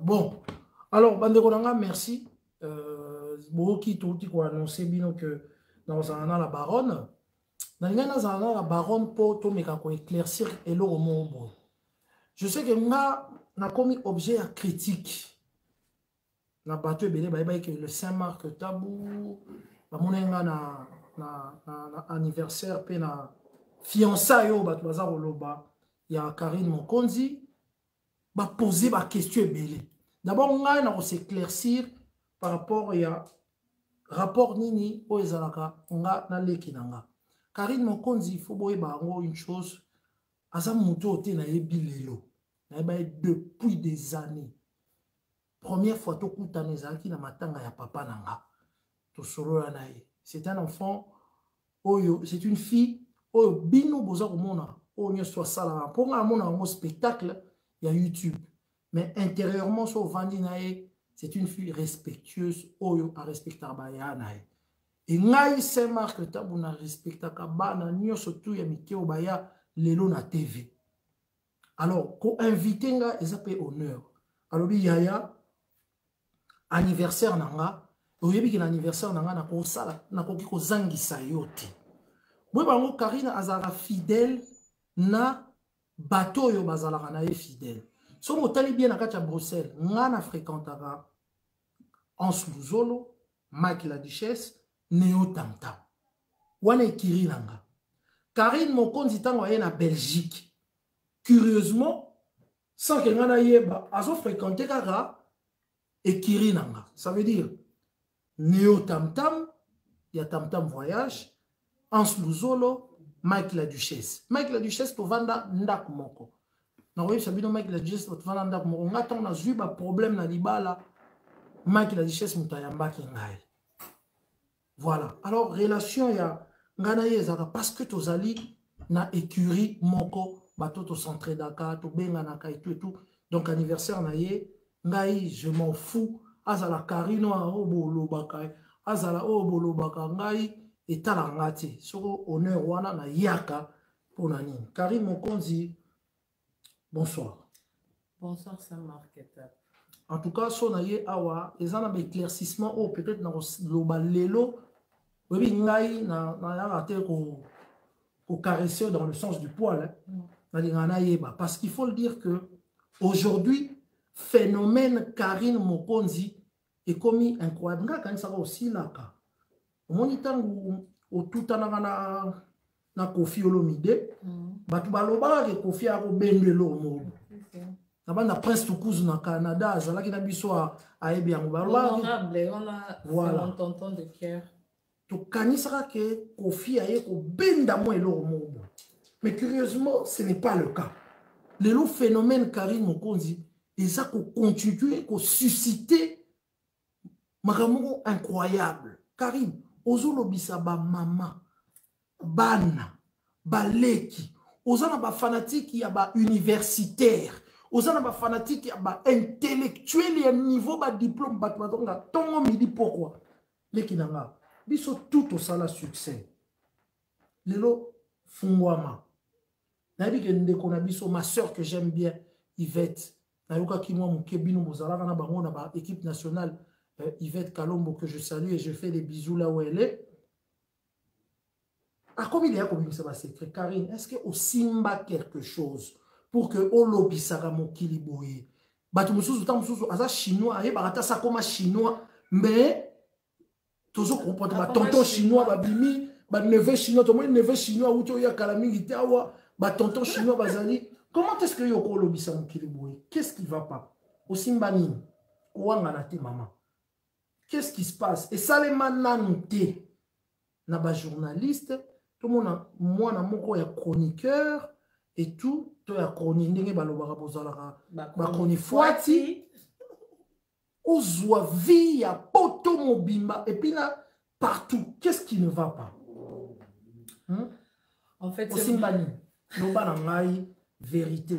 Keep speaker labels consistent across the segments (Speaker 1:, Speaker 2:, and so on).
Speaker 1: bon
Speaker 2: alors bandeko na nga merci euh, boyoki touti koannonce bino ke nakozala na la baronne nalingai nazala na la baronne mpo tomeka koéclaircir eloko moko boye je sais ke nga nakomi objet ya critique na bato ebele bayebaki ke le saint marc tabou bamonaki nga na, na, na, na anniversaire mpe na fiançai oyo bato baza koloba ya karine mokonzi bapoze baquestion ebele d'abord ngai na koseclaircir par rapport ya rapport nini oyo ezalaka nga na leki na nga karine mokonzi fo boyeba yango une chose aza moto oyo te nayebi lelo nayebaye depuis des années première fois tokutana ezalaki na matanga ya papa na nga tosolola na ye c'est un enfant oyo c'est une fille oyo bino boza komona oyo nyonso asalaka mpo ngai namona yango spectacle ya youtube mais intérieurement so ovandi na ye c'est une fille respectueuse oyo arespectaka baya na ye e ngai saint marc ntango na respectaka bana nyonso tu ya mike oyo baya lelo na tv alors ko invite nga eza pe honneur alobi yaya anniversaire na nga oyebi ke na anniversaire na nga nakosala nakoki kozangisa yo te boye bango karine azalaka fidèle na bato oyo bazalaka na ye fidèle soki otali bien na kati ya bruxelles nga na fréquentaka anse luzolo mike la duchesse neo tam tam wana ekiri na nga karine mokonzi ntango aye na belgique curieusement sans ke nga nayeba azofréquente kaka ekiri na nga ça veut dire neo tam tam ya tam tam voyage ans luzolo mike la duchesse mike la duchesse tovanda ndako moko nakoyebisa bino mike la duchesse tovanda ndako moko ngai ntango nazwi baproblème na libala mike la duchesse moto ayambaki ngai Voilà. Alors, relation ya ngana yezaka parce que tozali na écurie moko bato to s'entraidaka to benganaka et tout et tout. Donc anniversaire na ye ngai je m'en fous azala Karino o bolobaka azala o bolobaka ngai etala nga te. Soko honneur wana na yaka pona nini. Karine Mokonzi Bonsoir.
Speaker 1: Bonsoir Sam Marketable.
Speaker 2: En tout cas, son aye awa, ils ont un éclaircissement ou oh, peut-être dans le lelo. Oui, ngai na na ya raté ko ko caresser dans le sens du poil. Hein. Mm. Na lingana yeba parce qu'il faut le dire que aujourd'hui phénomène Karine Mokonzi ekomi incroyable ngai akanisaka osilaka omoni ntango otutanaka na na kofi olomide mm. bato balobaka ke kofi akobendo eloko moko na bana prince tukuzu na canada azalaki na biso ayebi yango
Speaker 1: balobaka voilà
Speaker 2: tokanisaka ke kofi aye kobenda mwa eloko moko boye mais curieusement ce n'est pas le cas lelo phénomène karine mokonzi eza koconstitue kosuscite makambo moko incroyable karine ozolobisa bamama bana baleki oza na bafanatike ya bauniversitaire oza na bafanatike ya baintellectuel ya niveau badiplome bato bazonga ntongo midi pokwa leki na nga biso tout tosala succès lelo fungwama nayebi ke ndeko na biso ma sœur que j'aime bien ivette nayokaki mwa moke bino bozalaka na bango na baéquipe nationale euh, ivette kalombo que je salue et je fais des bisous là où elle est akomi deya kobimisa basecret carine est ce que osimba quelque chose pour que olobisaka mokili boye bato mosusu ntango mosusu aza chinois ayebaka ata sakoma chinois mais tozo comprendre batonton chinois babimi baneve chinois tomoni neve chinois auti oya kala mingi te awa batonton chinois bazali comment est ce que yo okolobisa mokili boye qu'est ce qui va pas osimba nini kowangana te mama qu'est-ce qui se passe esalema nanu te na bajournaliste tomona mwana moko ya chroniqueur et tout to ya chroni ndenge balobaka bozalaka bachronifuati ozwa vie ya poto mobimba epuis na partout qu'est-ce qui ne va pas hmm?
Speaker 1: en fait,
Speaker 2: osimba nini loba na ngai vérité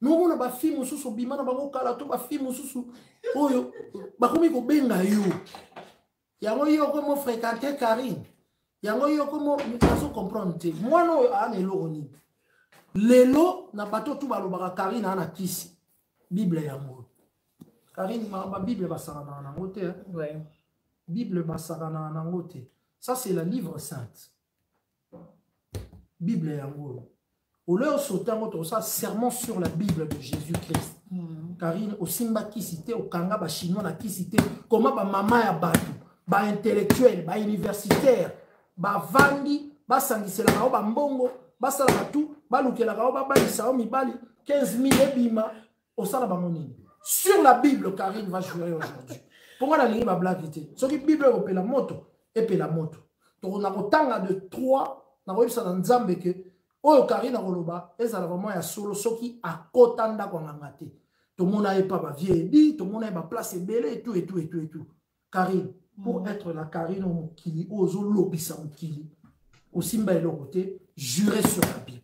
Speaker 2: nomona bafilme mosusu obima na bango kala to bafilme mosusu oyo bakomi kobenga yo yango ye okomi ofréquente karine yango ye okomi azo comprendre te mwana oyo aa na eloko nini lelo na bato tu balobaka karine aa na kisi bible yango karine babible basakanaka nango te bible basakanaka nango te ça c'est la livre sainte bible yango oyo oloi osota yango tokosala serment sur la bible de jésus christ hmm. karine osimba kisi te okanga bachinois na kisi te koma bamama ya bato baintellectuel bauniversitaire bavandi basangiselaka yo bambongo basalaka tu balukelaka yo babalisa yo mibali 15 000 ebima osala bango nini sur la bible carine va jurer aujourd'hui mpo ngai nalingi bablage te soki bible ekopela moto epela moto tokona kotanga de 3 nakoyebisa na nzambe ke oyo carine akoloba ezala vraimen ya solo soki akota ndako ya nganga te tomona ye pa bavie ebi tomona ye baplace ebele etu etu etu etu carine pour mm. être la carine oyo mokili oyo ozolobisa mokili osimba eloko te jure sur la bible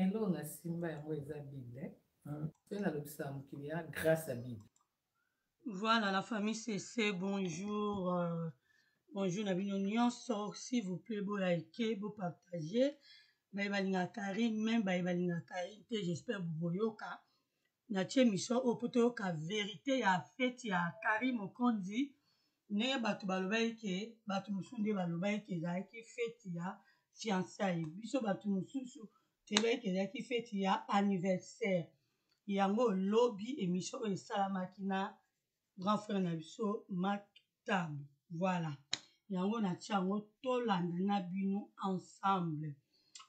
Speaker 1: eloko na simba yango eza bible hmm. mpe nalobisa mokili ya grâce ya bible
Speaker 3: voilà la famille cc bonjour euh, bonjour na bino nyonso s'il vous plaît bolaike bopartage baye balingaka karine meme baye balingaka karine te j'espère bokoyoka na tie emission oyo po toyoka verite ya feti ya Carine Mokonzi ndenge batu balobaki ke batu mosusu nde balobaki ke ezalaki feti ya fiançailles biso batu mosusu toyebaki ke ezalaki feti ya anniversaire yango lobi emission oyo esalamaki na grand frère na biso mak tabu voilà yango natia yango tolanda na bino ensemble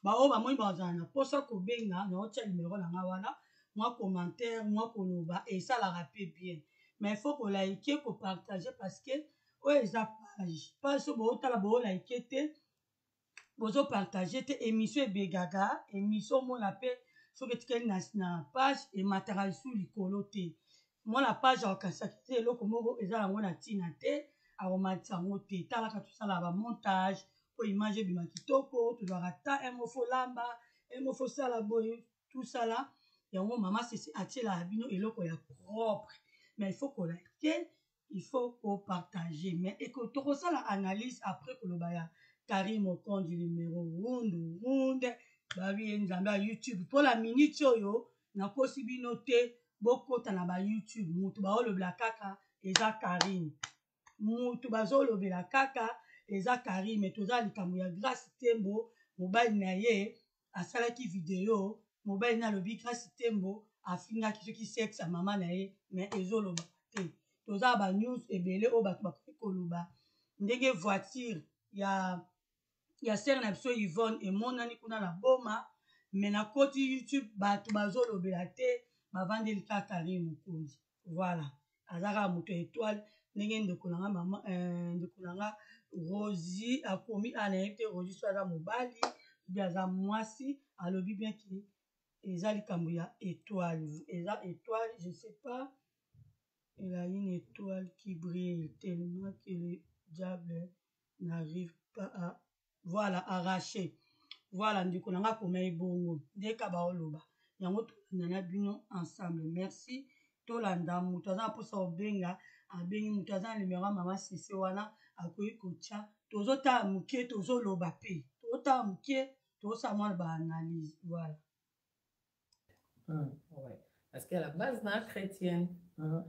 Speaker 3: baoyo bamoni bakozala na mposa kobenga naotia nimero na nga wana mwa commentaire mwa koloba esalaka mpe bien mais il faut kolaike kopartage parce que oyo eza page page so bootala boolaike te bozo partage te emission ebegaka emission omona pe soki etikali na, na page emataka lisusu likolo te mwana page akokanisaki te eloko moko eza yango na ntina te akomatisa yango te talaka tosala bamontage mpo image ebima kitoko tozwaka ta emo folamba emo fosala boye tosala yango mama sesi atielaka bino eloko ya propre mais il faut kolakite Il faut ko partager mais eko tokosala analyse après koloba ya Carine mokonzi numero wundu wunde babi ye nzambe ya YouTube po na minute oyo nakosi bino te bokota na ba YouTube mutu baolobela kaka eza Carine mutu bazolobela kaka eza Carine mais toza likambo ya Grace Tembo mobali na ye asalaki video mobali naye alobi grace tembo afingaki soki sex ya maman naye mais ezo loba te toza na ba news ebele oyo batu bakoki koloba ndenge voiture ya ya sœur na biso Yvonne emonani kuna na boma mais na koti youtube batu bazolobela te bavandeli kaka carine mokonzi Voilà aza kaka moto ya etoile ndenge ndeko na nga mama eh, ndeko na nga rosi akomi a ah, nayebi te rosi so aza mobali obi aza mwasi alobi bien ke eza likambo ya etoile eza etoile je sais pas il a une étoile qui brille tellement que le diable n'arrive pas à voilà arrache voilà ndeko na nga koma ebongo nde kaba oloba yango tolanda na bino ensemble merci tolanda moto aza na mposa obenga abengi moto aza na numero ya mama sese wana akoki kotya tozotala moke tozoloba mpe tozotala moke tozosala mwana baanalyse voilà
Speaker 1: Mm. Ouais. Parce qu'à la base, na chrétienne. Mm.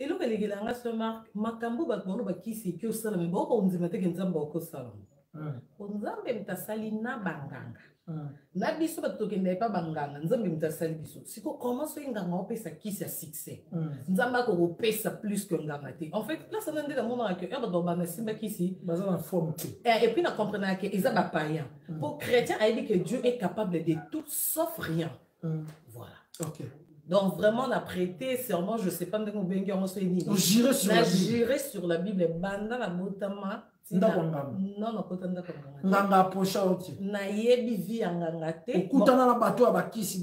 Speaker 1: eloko elekela nga so makambo bato bango bakisi eki osala me baoka ondima teke nzambe baokosala mm. po nzambe moto asali na banganga mm. na biso bato tokenda epa banganga nzambe moto asali biso siko koma soki nganga opesa kisi ya succès mm. nzambe akokopesa plus que nganga te en fait place ana nde namonaka ke eh, bato babanda simba kisi
Speaker 2: baza na forme te
Speaker 1: eh, epuis na comprenaka ke eza bapayen Mm. Pour chrétien, elle dit que Dieu est capable de tout sauf rien. Mm. Voilà.
Speaker 2: Ok.
Speaker 1: Donc vraiment, la prêter serment, je ne sais pas, on
Speaker 2: girait sur, la Bible.
Speaker 1: sur la Bible. Banda la botama.
Speaker 2: ndako nganga
Speaker 1: non nakota ndako nganga
Speaker 2: nganga aprocha yo te
Speaker 1: nayebi vi ya nganga te
Speaker 2: okutana na bato ya bakisi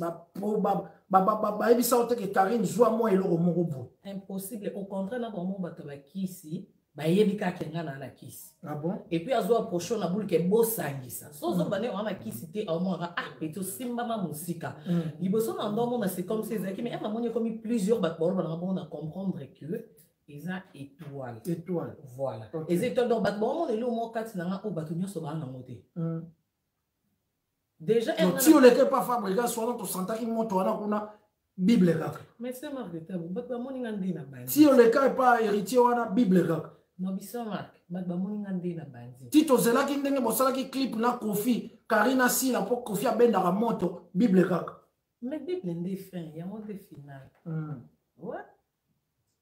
Speaker 2: bayebisa yo te ke karine zwa mwa eloko moko boye
Speaker 1: impossible au contraire na bango bato ya bakisi bayebi kaka ke nga naa na kisi
Speaker 2: ah bon?
Speaker 1: epuis azo approche na bulu ke bosangisa so ozomba nde wana kisi te aomonaka ah peti osimbama mosika mm. liboso na ndo amona c'est comme si ezalaki mais ema moni ekomi plusieurs bato baolobana bongo na comprendre que eza étoile
Speaker 2: étoile
Speaker 1: voilà
Speaker 2: okay.
Speaker 1: eza étoile donc bato baomona eloko moko kati na nga oyo bato nyonso baa nango te mm. Déjà,
Speaker 2: no, ti oleke pa fabrigas wana tosantaki moto wana kuna bible kaka ti oleka epa héritier wana bible kaka ti tozelaki ndenge bosalaki clip na kofi karina sila mpo kofi abendaka moto bible kaka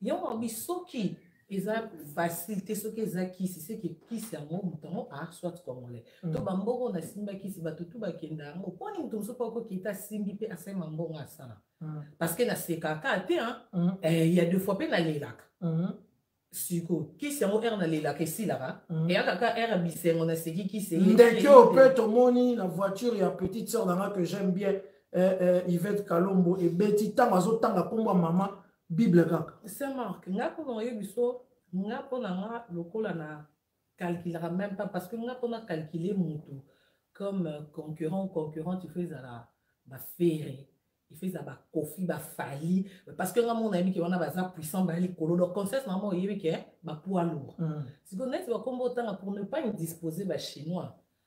Speaker 1: yango alobi soki eza facile te soki eza kisi seke kisi yango moto yango aswat congolais mm. to bambongo na simba kisi bato tu bakenda yango mponi moto mosusu mpo akokita asimbi mpe asali mambongo asala mm. parce que nasekaka te mm. eh, ya deux fois mpe nalelaka siko kisi yango ere nalelaka esilaka mm. eyaka ka ere ya bisengo naseki kisi
Speaker 2: ndeke ope tomoni na voiture ya petite sœur na nga que j'aime bien eh, eh, Yvette Kalombo ebeti tango azotanga kombo ya mama Bible kaka.
Speaker 1: C'est Marc, nga ko na yebi so nga pona nga lokola na calculera même pas parce que nga pona calculer mutu comme euh, concurrent concurrent tu fais la ba ferre il fait ba kofi ba fali parce que nga mona yebiki wana baza puissant ba likolo donc conscience na moi yebiki hein, ba poids lourd mm. siko neti ba kombo tanga pour ne pas indisposer ba chinois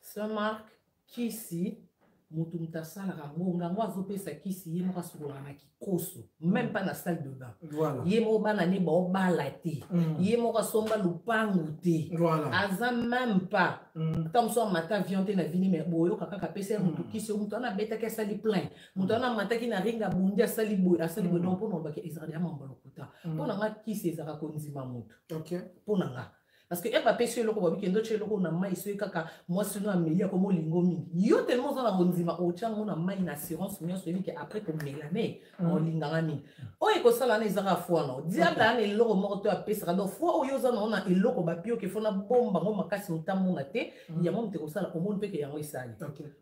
Speaker 1: Saint Marc kisi moto moto asalaka yango ngango azopesa kisi ye moko asukolaka na kikoso meme pas na salle de bain
Speaker 2: voilà.
Speaker 1: ye moko bana ne baobala te mm. ye moko asomba lopangu te
Speaker 2: voilà.
Speaker 1: aza meme pas mm. ta mosusu amata avion te na vini mai boyoka kaka apesa ye mm. moto kisi moto wana abetaki asali plein moto wana amataki na ringa abundi asali boye asali boye
Speaker 2: mm.
Speaker 1: donc mpo na obaki ezalaka ya mambalokuta mm. mpo na nga kisi ezalaka kondima moto
Speaker 2: okay.
Speaker 1: mpo na nga parce que ere bapesi yo eloko babi kende otya eloko na mai soki kaka mwasi no ameli yako molingo mingi yo telema oza na kondima otya yango na mai na assurance nyonso oyebi ke après komelame mm. olinganga mingi oyo ekosala wana ezaka foi nao diable aya na eloko moko to apesaka donc foi oyo oza nao na eloko bapi oke fo na bomba ngo makasi motamona te mm. yango moto ekosala omoni mpe ke yango esali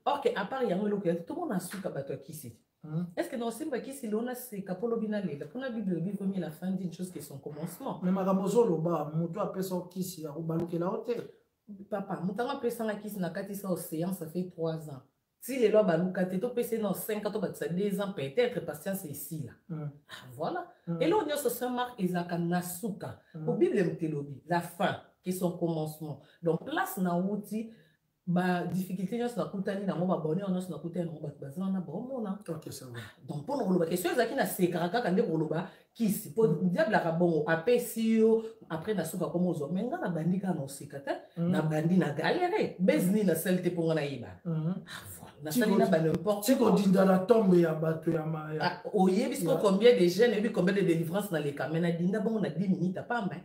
Speaker 1: or ke apart yango eloko ya te tomona suka bato ya kisi te Hum. Est-ce que dans Simba qui s'il on a c'est capolo binale, la pona bible bi vomi la fin d'une chose qui son commencement.
Speaker 2: Mais magamozo loba, mutu a pesa kisi ya obaluke la hote.
Speaker 1: Papa, mutu a pesa la kisi na kati sa océan ça fait 3 ans. Si les lois baluka te to pesa dans 5 ans to batisa 2 ans peut-être patience ici là. Hum. Ah, voilà. Hum. Et là on y a ce saint Marc Isaka Nasuka. Au bible mtelobi, la fin qui son commencement. Donc place na outi ba difficulté nyonso nakutani nango babonheur nyonso nakutani nango bato baza wana baomona donc mpo na koloba question ezalaki na sekaka kaka nde koloba kisi mpo mm. diable aka bongo apesi yo après na suka koma ozwa mai ngai nabandi kaka na oseka te mm. nabandi na galere base nini nasali te mpo ngai nayeba mm. ah, nasali
Speaker 2: na banimportekodinda na tombe ya bato ya
Speaker 1: ah, oyebi siko combien de jeune oyebi combien de délivrance naleka mai nadinda bongo na 10 minute apamba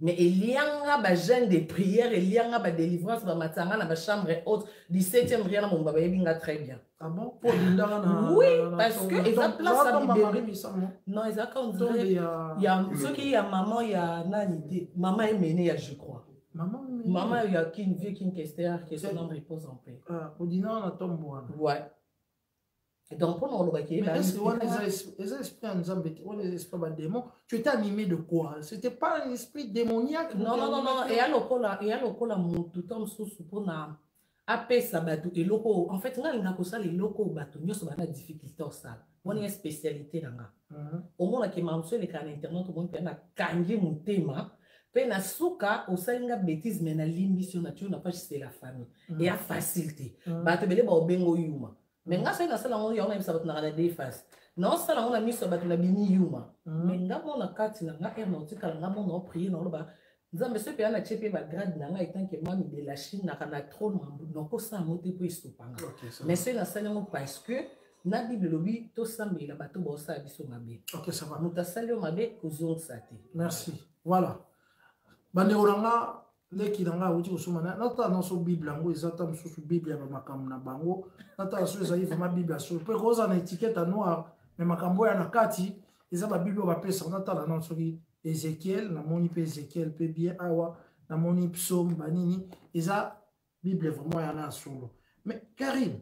Speaker 1: mais elianga ba jeune de prière elianga ba délivrance ba matanga na ba chambre et autres 17e rien na bomba bayebi nga très bien
Speaker 2: ah bon pour lindanga na
Speaker 1: oui parce que eza place ya
Speaker 2: bibebe
Speaker 1: non eza ka
Speaker 2: on
Speaker 1: dirait
Speaker 2: ya
Speaker 1: soki ya maman ya nani te maman emene ya je crois
Speaker 2: maman
Speaker 1: maman ya kin vie kin kester que son âme repose en paix
Speaker 2: ah odinanga na tombo wana
Speaker 1: ouais donc mpona
Speaker 2: koloba ke eza esprit ya nzambe te wana eza esprit ya badémon tu étais animé de quoi c'était pas un esprit démoniaque
Speaker 1: nonnn eya lokola eya lokola motu to mosusu mpona apesa bato eloko oyo en fait ngai alinga kosala eloko oyo bato nyonso bana difficulté osala wana ya spécialité na nga mhm. omonake mamosu elekaka na internet omoni mpe nakangi motema Pe na suka osali nga betise me nalimbisi yo na tio na page c'est la famille mm. eya facile te mm. bato ebele baobenga oyuma me nga soki nasala yango yango nayebisa bato naka na defase naosala yango na miso ya bato na bimi yuma mm. me nga mona kati na nga ere naotikala nga mona oprie naoloba nzambe soki mpenza natye mpe bagrade na ngai etanke mami de la chine naka na tro nakosala yango te mpo esopanga mais soki nasali yango parce que na bible elobi tosambela bato baosala biso mabe okay, ça va. moto asali yo mabe kozongisa te
Speaker 2: merci voilà bandeko na nga leki na ngai auti kosoma na natala nanso bible yango eza ta mosusu bible ya bamakambo na bango natala so ezali vraimen bible ya solo mpo ekozala na etikete ya noir me makambo oyo ya na kati eza babible oyo bapesaka natala nano soki ezekiel namoni mpe ezekiel mpe bien awa namoni psaume banini eza bible vraiment aya na solo mais karine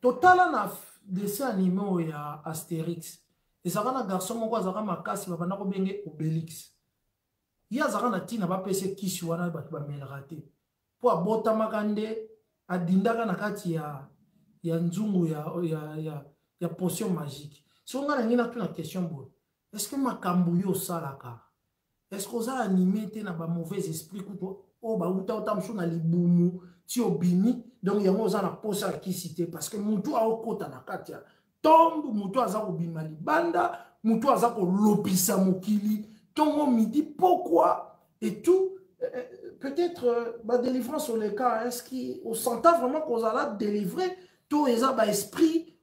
Speaker 2: totala na dessin anime oyo ya astérix ezalaka na garçon moko azalaka makasi babanda kobenge obélix ye azalaka na ntina bapesa ekisi wana bato bamelaka te mpo abotamaka nde adindaka na kati ya, ya nzungu ya, ya, ya, ya potion magique soki ngai nangi natuna question boye est ce que makambo yo osalaka est ce que oza anime te na ba mauvais esprit kutu oyo oh, bauta uta mosusu na libumu ti obimi donc yango oza na mposa ya kisi te parce que motu aokota na kati ya tombe motu aza kobima libanda motu aza kolopisa mokili ntongo midi pokwa et tout euh, euh, peut-être euh, badelivrance oleka eski osanta vraiment kozala délivre to eza baesprit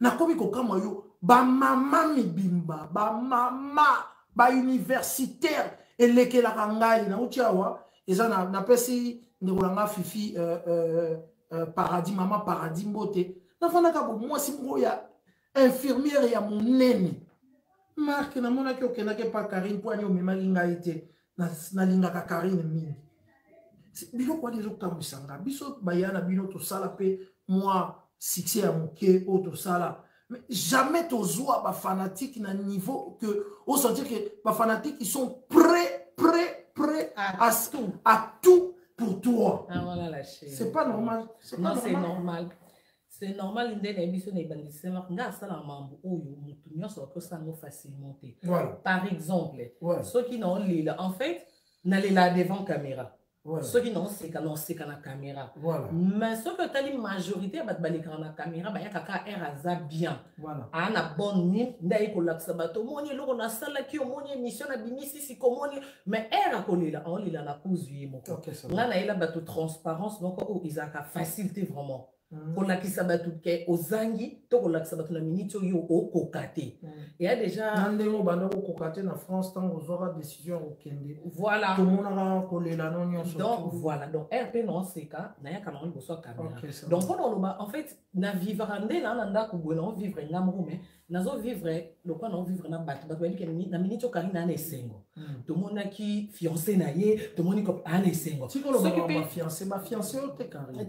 Speaker 2: nakomi kokamwa yo bamama mibimba bamama bauniversitaire elekelaka ngai nauti awa eza napesi ndeko na nga fifi uh, uh, uh, paradis mama paradis mbote nafandaka bo mwasi moko ya infirmiere ya monene marke namonaki okendaki epa karine mpo ani omemaki ngai te nalingaka karine mingi biloko wana ezokamwisa nga biso baya na bino tosala mpe mwa succès ya moke oyo tosala mais jamais tozwa bafanatike na niveau que osentir que bafanatike ils sont prêt prêt prêt
Speaker 1: à,
Speaker 2: à
Speaker 1: tout
Speaker 2: à tout pour toi
Speaker 1: ah, voilà la
Speaker 2: c'est pas normal c'est pas normal,
Speaker 1: normal. c'est normal nde nayebi biso na ebandisi na marke ngai asalaka mambo oyo motu nyonso akosala yango facilement te par exemple soki naolela en fait nalela devant caméra soki naoseka naoseka na caméra mais soki otali majorité ya bato balekaka na caméra bayaka kaka aire aza bien aa na bonne mine nde aye kolakisa bato omoni eloko nasalaki omoni émission na bimisi sikomoni mais heure akolela aolela na kuzu ye moko
Speaker 2: Okay, ça va.
Speaker 1: nga nayela bato transparence moko oyo ezalaka facile te vraiment
Speaker 2: Mm.
Speaker 1: kolakisa bato ke ozangi to kolakisa bato na miniti oyo okoka te
Speaker 2: Mm.
Speaker 1: eya
Speaker 2: na deja ndenge obanda kokoka te na france ntango ozwaka décision ya kokende
Speaker 1: voilà
Speaker 2: tomonaka kolela no nyonso
Speaker 1: donc
Speaker 2: tu-
Speaker 1: voilà donc heure mpe naoseka nayaka nango liboso ya kamera
Speaker 2: Ok, ça va.
Speaker 1: donc
Speaker 2: mpo
Speaker 1: na oloba en fait na vivaka nde naa na ndako boye nao vivre nga moko mais nazo vivre lokola nao vivre na bato bato bayebi ke na miniti oyo karine aa na esengo
Speaker 2: hmm.
Speaker 1: tomonaki fiancé na ye tomoni ko aa na esengo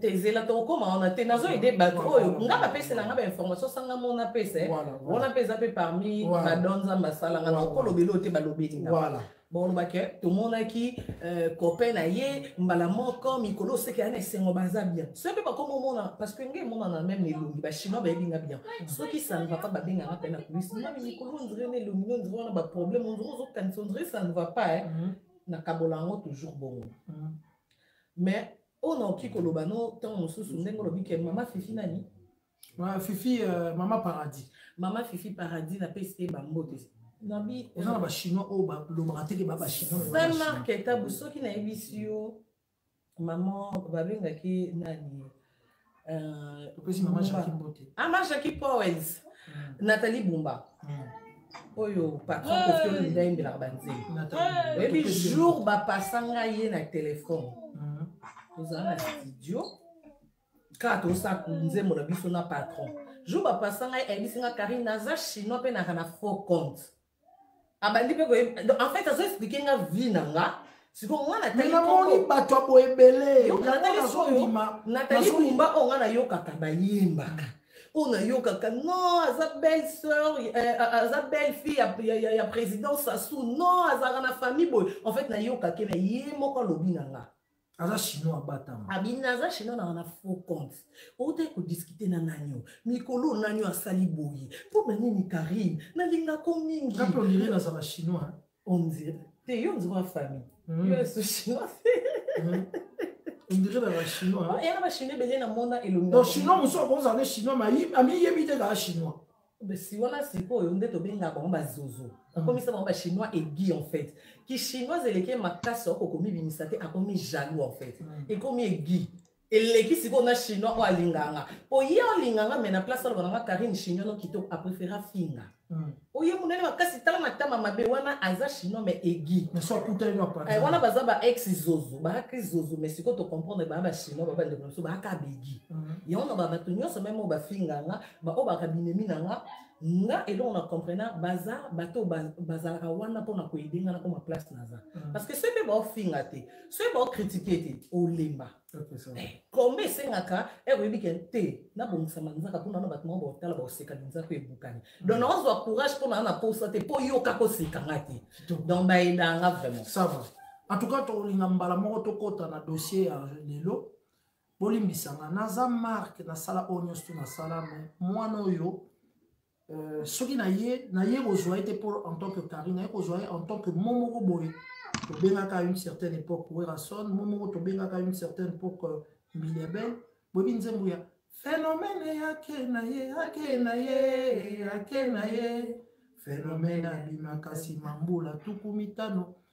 Speaker 2: te
Speaker 1: ezela tokokoma wana te nazo ede
Speaker 2: bato
Speaker 1: oyo nga bapese na nga bainformation sanga
Speaker 2: mo napese
Speaker 1: wana mpe eza mpe parmi badon nzambe asala
Speaker 2: nga
Speaker 1: nakoloba eloo te balobeli nga
Speaker 2: boloba
Speaker 1: ke tomonaki euh, copain na ye mbala moko mikolo oseke ya na esengo baza bien soki mpe bakoma omona parce que nge emonana meme na elongi bachinois bayebi nga bien soki ça ne va pas babenga nga mpe na kulisi mami mikolo ondire na elongi no ondire wana baproblème ondire ozokanisa ondire ça ne va pas eh.
Speaker 2: mm.
Speaker 1: nakabola yango toujours bongo
Speaker 2: mm.
Speaker 1: mais oyo naoki koloba no ntango mosusu ndenge olobi ke mama fifi nani
Speaker 2: Ma fifi euh, mama paradis
Speaker 1: mama fifi paradis napesi te bambote nabi
Speaker 2: oza na bachinois oyo balobaka teke ba bachinois
Speaker 1: saint mark etabu soki nayebisi yo mama babengaki nani euh,
Speaker 2: opesi mama jacki mbote
Speaker 1: ama ah, jacki powels hmm. nathalie bumba hmm. oyo patron kofi olunda yembelaka banzeli oyebi jour bapasa ngai ye na telefone hmm. tozala na studio kaka tosaku nzembo na biso na patron jour bapasa ngai ayebisi ngai karine naza chinois mpe naka na faux compte abandi mpe koye en fait azo explike nga vie na nga sikoyo nga
Speaker 2: natanamoni bato ya boye ebele
Speaker 1: natali soyo natali kumba oyo nga nayokaka bayembaka oyo nayokaka non aza belle sœur eh, eh, aza belle fille ya, ya, ya, ya président sassou non azalaka na famille boye en fait nayokaka na ye moko alobi na nga
Speaker 2: aza chinois abatama
Speaker 1: abina aza chinois nanga na faux compte outaki kodiscute na nani oyo mikolo oyo nani oyo asali boye mpo na nini karine nalingako mingi
Speaker 2: kape ondire nazala chinois
Speaker 1: ondire te yo nzwa famille hmm. yo esu chinois hmm.
Speaker 2: ondire na bachinois
Speaker 1: yana bachinois ebele na mona
Speaker 2: elongo chinois mosusu akozala ne chinois amiyebi te kaka chinois
Speaker 1: si wana sikoyo nde tobengaka bango bazozo akomisa bango bachinois aigui en fait kichinoise eleki makasi oko komibimisa te akomi jaloux en fait mm. ekomi aigui eleki sikoyo na chinois oyo alinganga mpo ye alinganga me na place aloba nanga karine chinois no kitoko apréféré afinga mm. oye monene makasi tala matama mabe wana aza chinois me aigui eh, wana baza ba ex zozo baaki zozo me sikoyo tocomprendre baa bachinois babandeko na biso baaka baigui mm. yango na babato nyonso meme oyo bafinganga baoyo baka binemi na nga nga eloko na comprena baza bato bazalaka wana mpo na koyede nga nakoma place naza mm. parce que soki mpe baofinga te soki baokritike te olemba eh, kombe esengaka ere oyebi ke te nabongisa manzaka mpo nana bato moko baotala baoseka minzaka oyo ebukani mm. donc naozwa courage mpo naa na posa te mpo yoka koseka nga te donc bayedanga vraiment
Speaker 2: ça va en tout cas tokolinga mbala moko tokɔta na dossier ya lelo bolimbisa nga naza marke nasala oyo nyonso to nasala me mwana oyo euh, soki naye naye kozwa ye te mpo en tant que carine naye kozwa ye en tant que mo moko boye tobengaka une certaine époque werason mo moko tobengaka une certaine époque euh, mbilebel boyebi nzembo ya phénomène yake na ye yake na ye yake na ye phénomène abimaka nsima mbula tuku mitano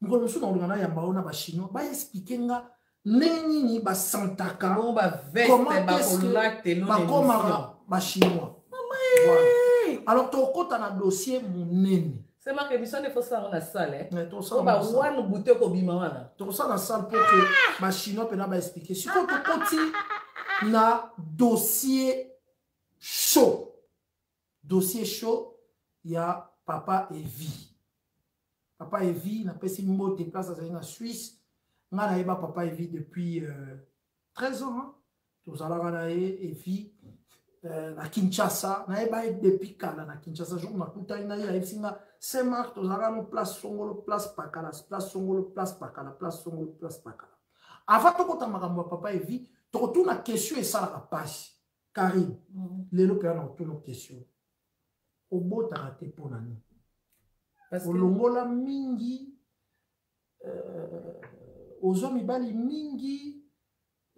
Speaker 2: mokolo mosusu nakolinga nayamba yo na bachinois baexplike nga ndenge nini basantaka bakomaka bachinois alors tokota na dossier monene
Speaker 1: sema ke biso nde fosala yango na sale bawana bute kobima wana
Speaker 2: tokosala na sale mpo ke bachinois mpena baexplike sikoyo tokoti na dossier chaud dossier chaud ya papa evi papa evi napesi mbote place azali na suisse ngai nayeba papa evi depuis euh, 13 ans hein? tozalaka na ye evi euh, na kinshasa nayeba ye depuis kala na kinshasa jour nakutani na ye ayebisi nga saint marc tozalaka no place songolo place pakala place songolo place pakala place songolo place pakala avant tokota makambo ya papa evi tokotuna question esalaka mpasi Karine, mm. lelo pela na otuna question. Obotaka te mpo na nini? Olongola mingi euh, ozwa mibali mingi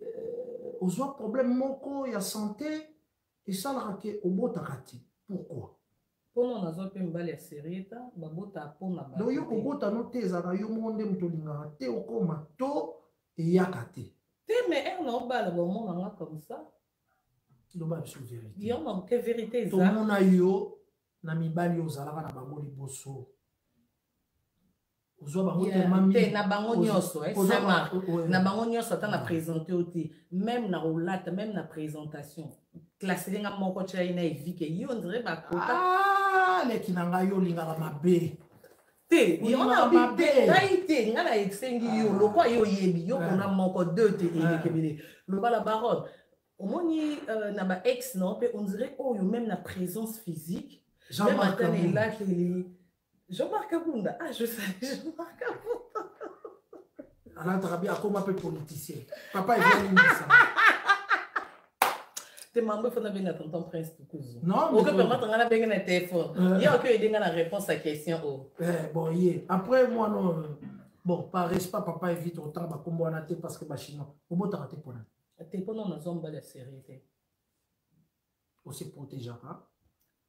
Speaker 2: euh, ozwa problème moko ya santé esalaka ke obotaka te pourquoi
Speaker 1: mpona nazwa mpe mibali ya serie ta babota mpona
Speaker 2: donc yo kobota no te ezalaka yo moko nde moto olingaka te okoma to eyaka te
Speaker 1: te mais heure na obala bamona nga comme ça
Speaker 2: loba biso vérité
Speaker 1: yo mamuke vérité eza
Speaker 2: tomona yo na mibali oyo ozalaka na bango liboso ozwa bango
Speaker 1: te na bango nyonso eh, na bango nyonso ata na présente yo te même na olata même na présentation classe elinga moko tya ye na evike yo ondire bakota ah,
Speaker 2: leki na ngai yo olingaka mabe
Speaker 1: te yona mabe ngai te ngai na esengi yo ah. lokwa yo oyebi yo kona ah. moko de te ah. elekebele loba la baronne omoni euh, na ba ex no mpe on dirait oyo oh, même na présence physique même ata na elakeli jean-marc kabunda ah je sais jean-marc kabunda
Speaker 2: alataka bi akoma mpe politicien papa ezoyebisa
Speaker 1: te mambo efo nabenga tonton prince tukuzu oke permettre nga nabenga na
Speaker 2: telefone
Speaker 1: ye oke oyede nga na réponse ya question o
Speaker 2: bon ye après mwana bon par respect papa evite otanga bakombo wana te parce que bachinois obotaka te mpona
Speaker 1: te mpona nazwa mobali ya serie te
Speaker 2: ose protégeaka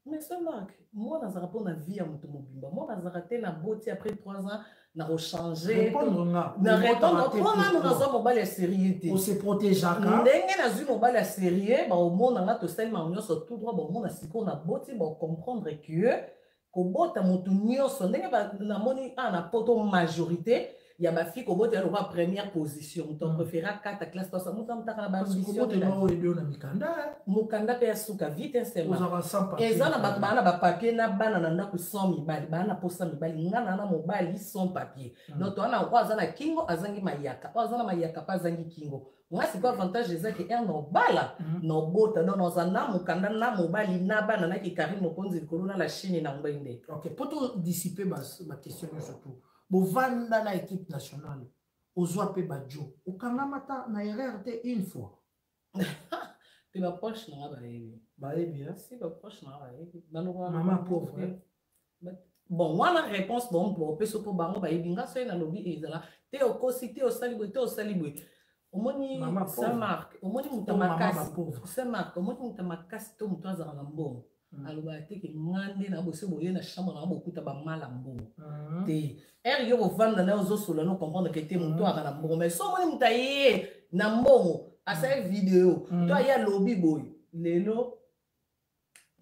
Speaker 1: mais ce mark mwana azalaka mpo na vie ya moto mobimba mwana azalaka te na boti après 3 ans na kochange na répondre mpo
Speaker 2: nanu
Speaker 1: nazwa mobali ya serie te ndenge nazwi mobali ya serie baomona nga tosali mango nyonso tout droit baomona sikoyo na boti bacomprendre que kobota motu nyonso ndenge namoni a ah, na poto majorité ya ba fille kobota ya lokola première position
Speaker 2: ton
Speaker 1: préféra kata classe tosa moto amotaka na bamokanda mpe ya suka vite nsema eza na bato baa na bapapier na bana na ndako sans mibali baa na posa mibali nga na na mobali sans papier
Speaker 2: mm.
Speaker 1: donc toana oyo aza na kingo azangi mayaka oyo aza na mayaka mpe azangi kingo nga sikoyo avantage eza ke r
Speaker 2: nobala
Speaker 1: mm. nobota donc naza na mokanda na mobali na bana na kikarine mokonzi likolo na la chine na ngwende
Speaker 2: ok mpo todisipe baquestion nyonso tout bovanda na équipe nationale ozwa mpe bajo okangamata na erreur te une fois
Speaker 1: mpe baproche na nga
Speaker 2: bayebi bayebi
Speaker 1: si baproche na nga bayebi
Speaker 2: mama pauvre
Speaker 1: bon wana réponse bompo mpe soko bango bayebi nga soki nalobi ezala te okosi te osali boye te osali boye omoni
Speaker 2: saint
Speaker 1: marc omoni moto
Speaker 2: ya
Speaker 1: makasi
Speaker 2: saint
Speaker 1: marc omoni moto ya makasi to moto azala na mbongo
Speaker 2: Mm.
Speaker 1: alobaka te ke nga nde na bosi boye na chambre nanga bokuta bamala mbongo
Speaker 2: mm.
Speaker 1: te ere yo bovanda nayo ozosola no comprendre ke te moto mm. aka na mbongo mai so omoni moto aye na mbongo asali video to aye alobi boye lelo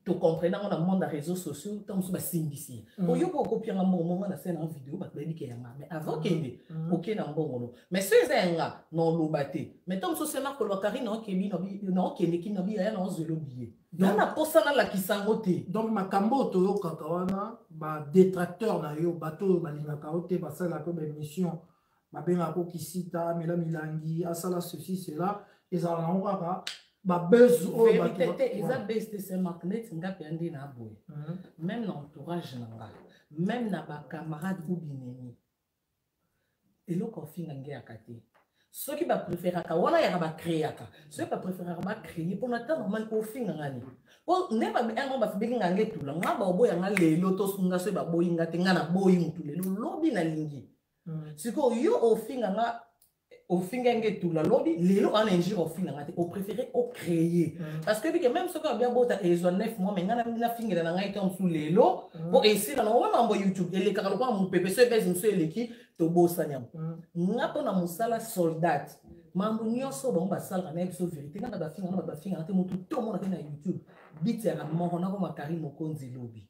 Speaker 1: tokomprene yango na monde ya réseau sociaux ntango mosusu basimbisi ye
Speaker 2: mm.
Speaker 1: oyoka okopianga mbongo moko na sena video bato bayebi ke yanga mais avant mm.
Speaker 2: kende mm.
Speaker 1: oke na mbongo no mais so eza yanga na oloba te mais ntango mosusu sena koloba kari naokebi naokendeki na biya ya naozwelo biye
Speaker 2: na
Speaker 1: na mposa nalakisa yango te
Speaker 2: donc makambo oyo toyokaka wana badetracteur na yo bato oyo balingaka yo te basalaka yo baémission babengaka ko kisita amela milangi asala ceci cela ezala nango kaka babese oyo bato
Speaker 1: eza bese te se mark neti nga mpe nde na boye
Speaker 2: mhm.
Speaker 1: même na entourage na nga même na bacamarade ou binemi eloko ofinga ngeyaka te soki bapréféraka wana yaka bacréaka soki bapréféraka bacréye mpona ta normali kofinga ngani po nde bayango bafibeki nga ngetula nga baoboya nga lelo tosunga soki baboyi nga te nga naboyi motu lelo lobi nalingi
Speaker 2: Mm.
Speaker 1: sikoyo yo ofinga nga ofinga nge tula lobi lelo ana injure ofinga nga te opréféré ocréer
Speaker 2: mm.
Speaker 1: parce que bike même soki abia bota ezwa 9 mois mais nga nafingela na ngai to mosusu lelo mm. mpo esila na owe mambo youtube elekaka lokola mopepe so ebezi mosusu eleki tobosani yango nga mpo na mosala soldate mambo nyonso bango basalaka na ye biso verité nga na bafinga na babafinga na te motu to omonaka na youtube bitiaka moko nakoma kari mokonzi lobi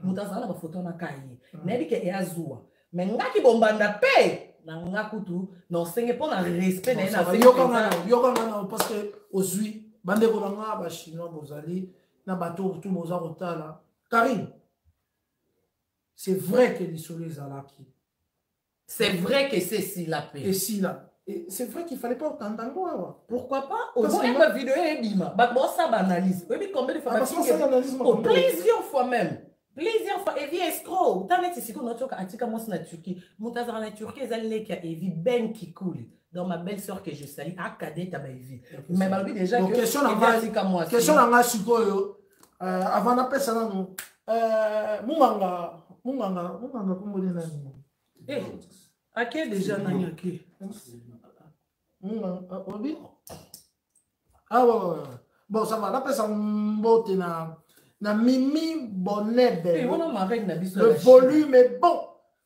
Speaker 2: moto
Speaker 1: azala na bafoto wana ka ye mm. nayebi ke eazua me ngaki bombanda mpe na nga kutu na osenge mpo na respect na ye
Speaker 2: nayokanga nao parce que ozwi bandeko na nga bachinois bozali na bato tu boza kotala karine c'est vrai ke lisolo ezalaki
Speaker 1: C'est vrai que c'est Sila
Speaker 2: pe. Et Sila. C'est vrai qu'il fallait pas okanda yango awa.
Speaker 1: Pourquoi pas ozoyeba video ebima bakosaba analyse oyebi combien de fois
Speaker 2: ah,
Speaker 1: oh, plusieurs fois même plusieurs fois evi escro ta neti sikoyo naotoka atika mwasi na turquie moto azala na turquie ezali leki ya evi ben kikuli donc ma belle sœur que je sali akadeta baevi mais balobi déjà
Speaker 2: question na ngai sikoyo euh, avant napesa nanu euh, munganga munganga munganga komboli nani
Speaker 1: eh, ake deja nani ake
Speaker 2: munganga euh, obi awa ah, ah, bon ça va napesa mbote na na mimi bonebe
Speaker 1: eh,
Speaker 2: le volume est bon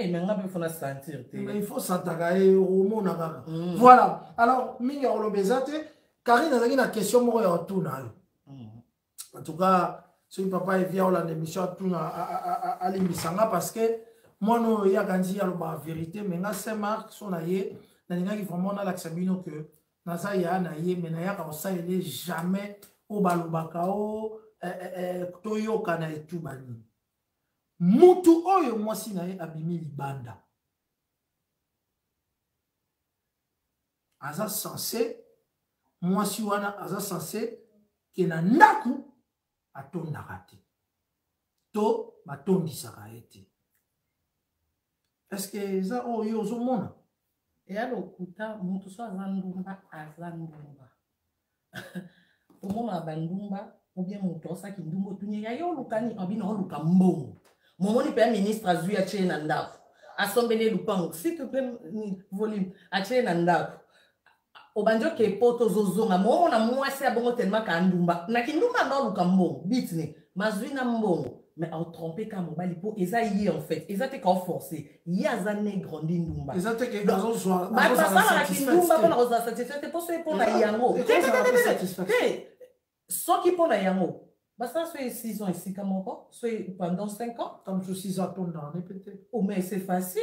Speaker 1: Eh, mais nga mpe fona sentir te mais
Speaker 2: il faut santaka ye omona kaka mm. voilà alors mingi ya koloba eza te karine azalaki na question moko ya otuna yo mm. en tout cas soki papa evia olanda émission atuna alimbisa nga parce que mwana oyo ye akanisi alobaka vérité mais nga saint marc so na ye nalingaki vraiment nalakisa bino que naza ya na ye mais nayaka kosalele jamais oyo balobaka o eh, eh, eh, toyoka na etubani mutu oyo mwasi na ye abimi libanda aza sense mwasi wana aza sense ke na ndako atondaka te to batondisaka ye te eske eza oyo oh, yo ozomona
Speaker 1: eya lokuta moto so aza ndumba aza ndumba omonaka bandumba obien moto osaki ndumba otuni ya yo olukani obina oluka mbongo momoni mpe ya ministre azwi atye na ndako asombeli lupango s'il te plaît volume atye na ndako obandi oke poto ozozonga moomona mwasi ya bongo telemaka andumba na kindumba nde oluka mbongo bitne mazwi na mbongo mais au trompe ka mobali mpo eza ye en fait eza te kao force ye aza ne grandi ndumba basalaka kindumba mpo na kozala satisfait te mpo soki mpo na yango te soki mpo na yango basala soki 6 ans esika moko soki pendant 5 ans
Speaker 2: comme 6 ans mpo na ne
Speaker 1: peut-être oh mais c'est facile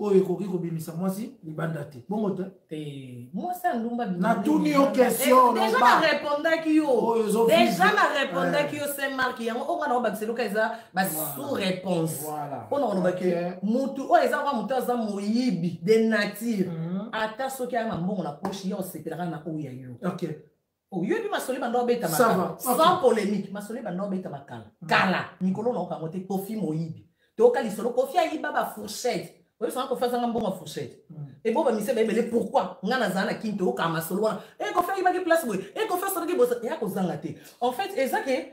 Speaker 2: oyo ekoki kobimisa mwasi libanda te bongo te
Speaker 1: eh, mwasi alumba
Speaker 2: natuni yo
Speaker 1: questiondeja narepondaki yo deja narepondaki yo saint mark yango oyo wana obakisa eloka eza basous réponse mpo na kolobaki motu oyo eza kwa motu aza moyibi de nature mhm. ata soki aya na mbongo na poche ye osepelaka na oyo ya yo oyebi masole banda obeta makala sans polemique masole banda obeta makala mm. kala mikolo naoka yango te kofi moyibi toyoka lisolo kofi ayiba bafourchette oyebisanga kofi azanga mbongo ya fourchette mm. ebo bamise baebele pourkui ngai nazala na kini toyoka masolo wana e eh, kofi ayibaki place boye e eh, kofi asalaki bosa eya kozanga te en fait eza ke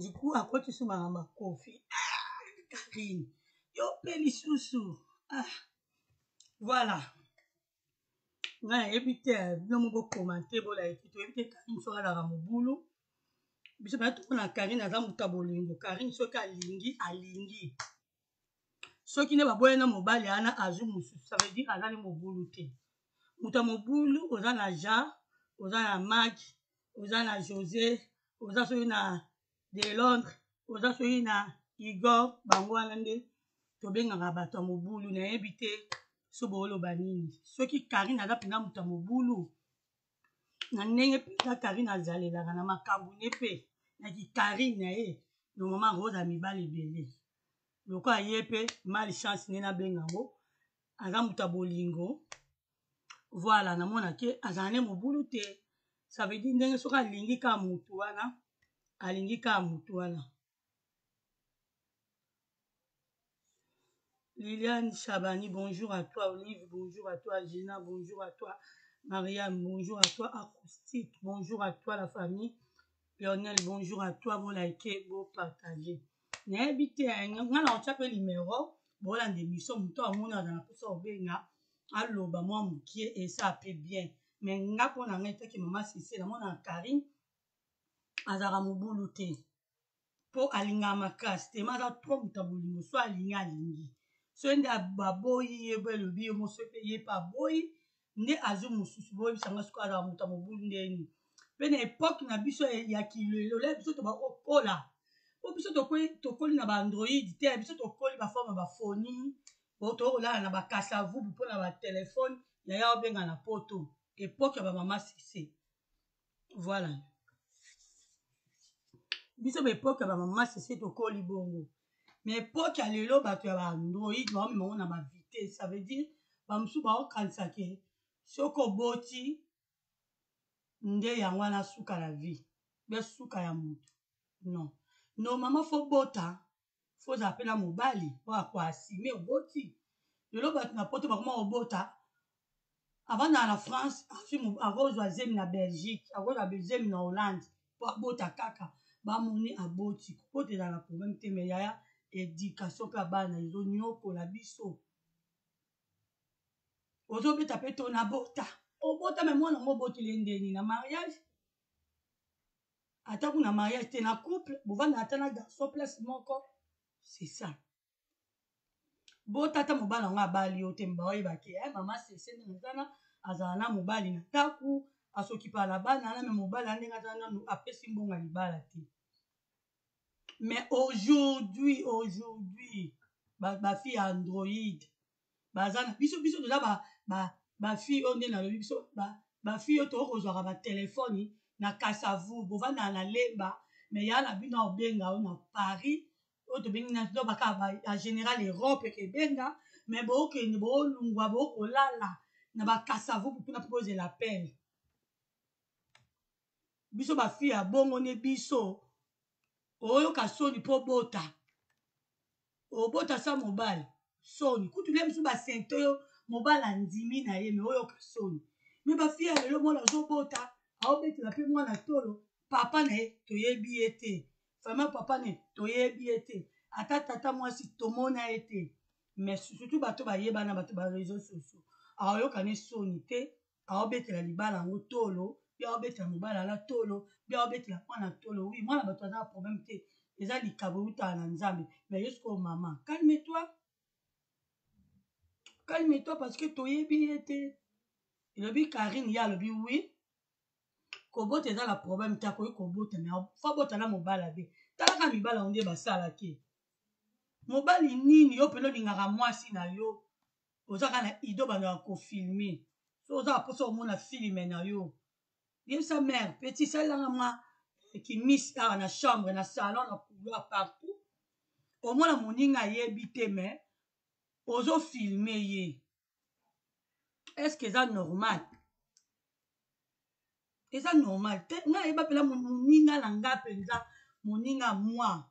Speaker 3: du coup akotisi manga makofi ah, karine yo mpe lisusu ah, voilà ngai nayebi te bino mo bokomante bolaiki toyebi te karine soki azalaka mobulu biso baya tomona karine aza moto ya bolingo karine soki alingi alingi soki nde baboya na mobali ana azwi mosusu ça veut dire azali mobulu te moto ya mobulu oza na jean oza na maki oza na josé oza soki na de londres oza soki na igor bango wana nde tobengaka bato ya mobulu nayebi te so booloba nini soki karine aza mpenza moto ya mobulu na ndenge mpenza karine azalelaka na makambo ne mpe na kikarine na ye normalement rosa mibali ebele lokola ye mpe mal chance nde nabenga yango aza moto ya bolingo voilà namona ke azala ne mobulu te ça veut dire ndenge soki alingi kaka motu wana alingi kaka motu wana Liliane Chabani, bonjour à toi. Olive, bonjour à toi. Gina, bonjour à toi. Mariam, bonjour à toi. Acoustique, bonjour à toi, la famille. Lionel, bonjour à toi. Bon liker, bon partager. nayebi te eh, nga na otya mpe limero bolanda emission moto amoni aza na mposa obenga aloba mwa mokie esa mpe bien me nga mpo na ngai etaki mama sise namonaka karine azalaka mobulu te mpo alingaka makasi te ma aza tro moto ya bolingo so alingi alingi so ende baboyi ye bo elobi ye moso mpe ye mpe aboyi nde azwi mosusu boyebisa nga soki azala moto ya mobulu ndeni mpe na epoke na biso ya kilelo ya biso tobakokola mpo biso tokoli na baandroide te biso tokoli baforme ya bafoni tokoki kolala na bakasa vubu mpo na batelefone yaya obenga na poto epoke ya bamama sise voilà biso baepoke ya bamama sese tokoli bongo na epoke ya lelo bato ya baandroid baomema yango na bavitese ça veut dire bamosusu baokanisa ke soki oboti nde yango wana suka ya vie bia suka ya moto non no mama fobota faut ozala mpe na mobali mpo ya koasime oboti lelo bato na poto bakoma kobota avandaka na france akozwa zemi na belgique akozwa zemi na hollande mpo abota kaka bamoni aboti kobota ezala na problème te me yaya éducation mpe ya bana ezoniokola biso ozobeta mpe to nabota obota me mwana yango oboteli ye nde nini na mariage ata kuna mariage te na couple bovanda ata na garçon place moko c'est ça botata mobali yango abali yo te mba oyeba ke eh, mama sese ndenge tana azala na mobali na ndako asokipa na bana na me mobali ya ndenge azala nanu apesi mbongo ya libala te mais aujourd'hui aujourd'hui bafille ba ya androïde baza na biso biso toza ba ba ba fille oyo nde na lobi biso ba ba fille oyo tokoki kozwaka ba telephone na kasa vu bovandaka na lemba mais ya na bino azo benga yo na paris oyo tobengi na to ba kaka ba en general europe eke benga mais bokende bolungwa bokolala na ba kasa vu kuna mpo bozela appel biso ba fille ya bongo nde biso oyoka soni mpo bota Obota sa mobali soni kutu lia misu ba sente oyo mobali andimi na ye me oyoka soni me ba fille ya lelo mwana azobota aobetela pe mwana tolo papa na ye toyebi ye te vraiment papa na ye toyebi ye te ata tata mwasi tomona ye te mais surtout bato bayebana bato ba reseau sociaux aoyoka ne soni te aobetela libala yango tolo pe aobetela mobali wana tolo pe aobetela mwana tolo oui mwana batu aza na problème te eza likabo ewutaka na nzambe mais yo sikoyo mama calme toi calme toi parce que toyebi ye te elobi carine ye alobi oui kobota eza na problème te akoki kobota me fo abota na mobali abe talaka mibali yango nde basalaki mobali nini yo mpena olingaka mwasi na yo oza kaka na idee obandaka ko filme soki oza na mposa ya komona filme na yo yebisa mare petit salela nga mwa kimisi awa na chambre na salon na couloir partout omona moninga ayebi te me ozofilme ye estce eza normal eza normal te nga yeba mpela moninga na nga mpenza moninga mwa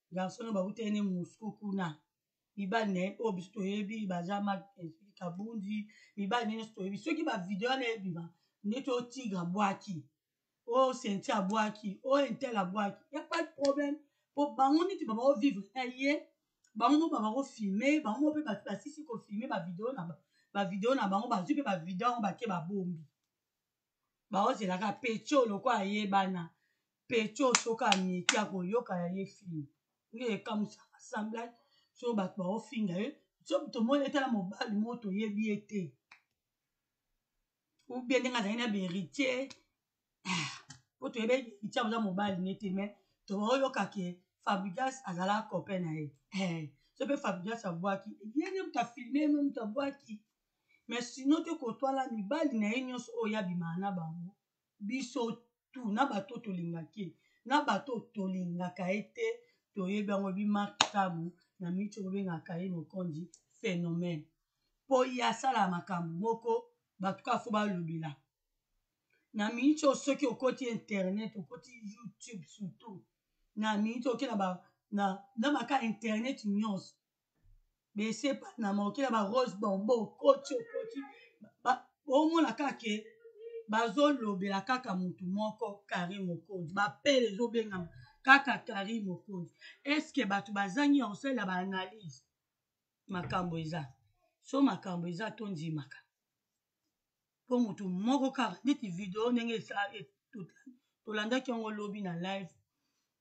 Speaker 3: garçon no bawutaki ne moscou kuna mibali naye oyo biso toyebi baza ma soki kabundi mibali naye nyonso toyebi soki bavideo wana ebima ndeti oyo tigre abwaki oyo oh, senti abwaki oyo oh, intel abwaki ya pas de problème po bango neti babakofivre na ye bango mo babakofilme bango mo mpe bato basisi kofilme bavideo na bavideo na bango bazwi mpe bavideo yango bake babombi baozela kaka pecho lokola ayebana pecho soki ameki akoyoka ya ye fimbu nde ekamusaka sembla so bato baofinga ye so tomoni etala mobali moko toyebi ye te ubie ndenge azali na beritier po ah, toyebi beritier aza mobali ne te mai tobaoyoka ke fabrigas azalaka cope na ye eh, so mpe fabrigas abwaki ye nde moto afilme ye me moto abwaki mais sinon te courtois na mibali na ye nionso oyo ye abimaka na bango biso tout na bato oyo tolingaka ye na bato oyo tolingaka ye te toyebi yango ebi mark tabu na minute oyo bobengaka carine okondi phenomène po ye asalaka makambo moko bato kaka fo balobela na miniti oyo soki okoti internet okoti youtube surtout na miniti oke na, ba, na, na baka internet nyonso bese panama oke na ba rose bombo okoti okoti omona kaka ke bazolobela kaka motu moko carri mokonzi bapele ezobengama kaka carri mokonzi eske bato bazangi ya kosalela baanalyse makambo eza so makambo eza tondimaka mpo motu moko kaka ndeti video ndenge tolandaki yango lobi na live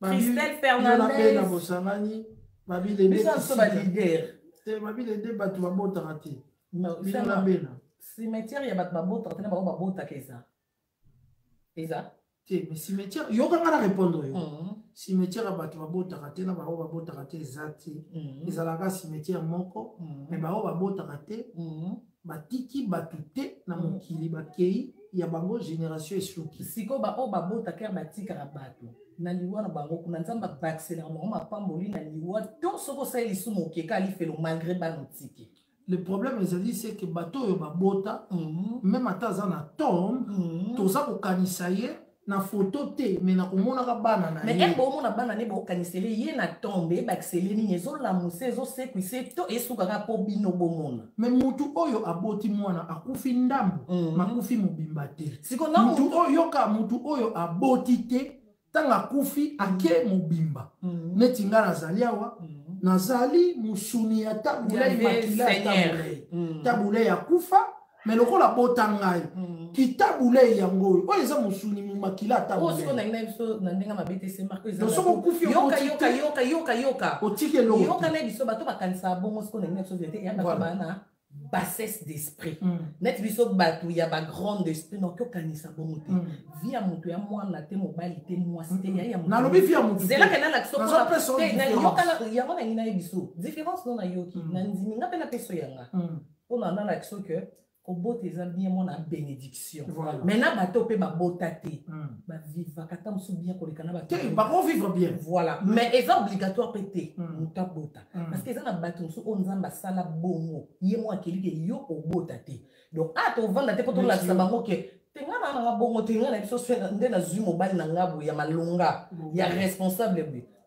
Speaker 1: Christelle Fernandez
Speaker 2: na bosangani mabile nde
Speaker 1: biso ba leader
Speaker 2: te mabile nde bato babotaka te bino na bena
Speaker 1: cimetière ya bato babotaka te na bango babotaka eza eza
Speaker 2: te mais cimetière yokanga na répondre yo mhm. cimetière ya bato babotaka te na bango babotaka te eza te mhm. ezalaka cimetière moko mhm. mais bango babotaka te batiki bato te na mokili bakei ya bango génération esuki
Speaker 1: sikoyo baoyo babotaka ya batikaka bato na liwa na bango kuna nzambe abakiselaka bango mapamboli na liwa to soki osali lisumu okeka alifelo malgré bana otiki
Speaker 2: le problème ezali se ke bato oyo babota meme mhm. ata aza na tombe mhm. toza kokanisa ye na foto te me nakomonaka bana na
Speaker 1: ye ebe omona bana ne bokanisele ye na tombe ebakisele nini ezolamuse ezosekwise to esukaka mpo bino bomona
Speaker 2: me motu oyo aboti mwana akufi ndambo mm. makufi mobimba te sikomutu oyo yoka motu oyo aboti te ntango akufi ake mm. mobimba mm. neti ngai nazali awa mm. nazali mosuni ya tabulei makila ya tabulei tabulei akufa mais lokola bota ngai hmm. kitabulei yango oyo oyo eza mosuni momakila
Speaker 1: atabulesokokufioyoka na biso bato bakanisaka bongo sikoyo na ngai na biso verite eyaka bana bassesse d'esprit mm. neti biso bato ya bagrande esprit noki okanisa bongo te mm. vi ya moto ya mwana te mobali te mwasi te
Speaker 2: yaye mm. yanalobi vi ya
Speaker 1: motozelaka nalakisa yango nangi naye biso différence no nayoki mm. na ndimi nga mpe na peso yanga mm. mpona nalaki so ke kobota eza bien mwana bénédiction voilà. mais na bato mpe babota te mm. bavivaka ata mosusu bien koleka na bato
Speaker 2: bakovivre bien
Speaker 1: voilà mm. mais eza obligatoire mpe te hmm. moto mm. abota mm. parce que eza na bato mosusu oyo nzambe asala bongo ye mwa akeli ke yo obota te donc a ah, tovanda te mpo tolakisa bango ke te nga na nanga bongo te nga na biso nde nazwi mobali na nga boye ya malonga ya responsable boye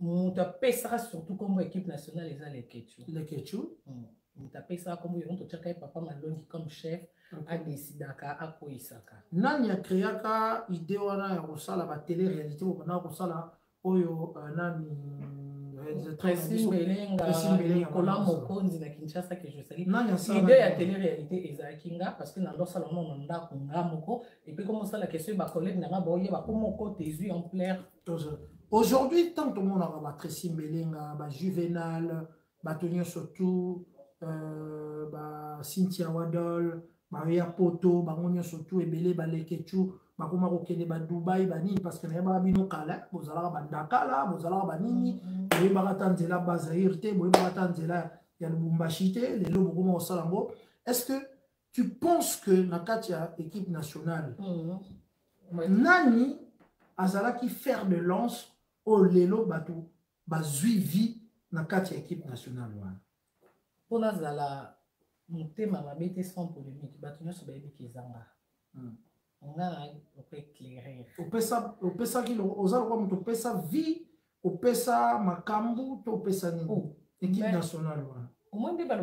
Speaker 1: moto apesaka surtout kombo équipe nationale eza leketchu
Speaker 2: leketchu hmm.
Speaker 1: moto apesaka kombo yango totyaka ye papa malongi comme chef adesidaka akweyisaka
Speaker 2: nani akreaka idée wana ya kosala batele réalité okona kosala oyo euh, nani
Speaker 1: Tracy Mbelenga, Nicolas Mokonzi na Kinshasa que je
Speaker 2: salue.
Speaker 1: L'idée ya télé-réalité ezalaki nga parce que nando sala mona ndako nga moko et puis comme osala question ba collègues na nga boye ba komo ko tezui
Speaker 2: en plein aujourd'hui ntango tomonaka batresi mbelenga bajuvenal bato nyonso tout euh, bacynthia wadol baoya poto bango nyonso tout ebele balekechu bakoma kokende badubai banini parce que nayebaka bino kala bozalaka bandakala bozalaka banini mm-hmm. boyebaka ata nzela bazaire te boyebaka ata nzela ya lubumbashi te lelo bokoma kosala yango est ce que tu penses que na kati ya équipe nationale mm -hmm. nani azalaki faire de lance oyo lelo bato bazwi vie na kati ya équipe nationale wana
Speaker 1: mpo nazala motema mabe te sans polémique bato nyonso bayebi ke ezanga
Speaker 2: mm. opesaki oza lokola moto opesa vie opesa makambo to opesa nini
Speaker 1: oh,
Speaker 2: équipe nationale wana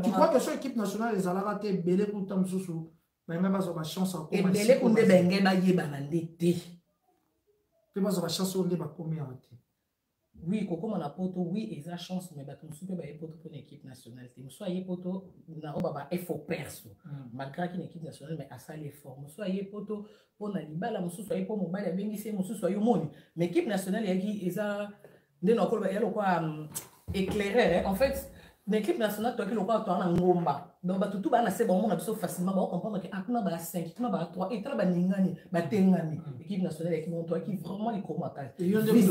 Speaker 2: tu crois que so équipe nationale ezalaka te ebele kuta mosusu balinga bazwa bachance
Speaker 1: ebele ku
Speaker 2: nde
Speaker 1: balinga bayebana nde te
Speaker 2: mpe bazwa bachance oyo nde bakomi awa te
Speaker 1: Oui, kokoma na poto, oui, eza chance, mais bato mosusu mpe baye poto mpo na équipe nationale te. Mosusu aye poto na oyo baba effort perso, mm. malgré akende équipe nationale, mais asali effort. Mosusu aye poto mpo na libala, mosusu aye mpo mobali abengisi ye, mosusu aye omoni. Mais équipe nationale eyaki eza nde na koloba ya lokwa mm, éclaireur, en fait na equipe nationale toyaki lokola toa na ngomba donc bato tu baa na se baomona biso facilement baocomprendre ke akuna baa 5 tuna baa 3 etala baningani batengami mm. equipe nationale ya kimoto toyaki vraiment likolo
Speaker 2: makasiozalaki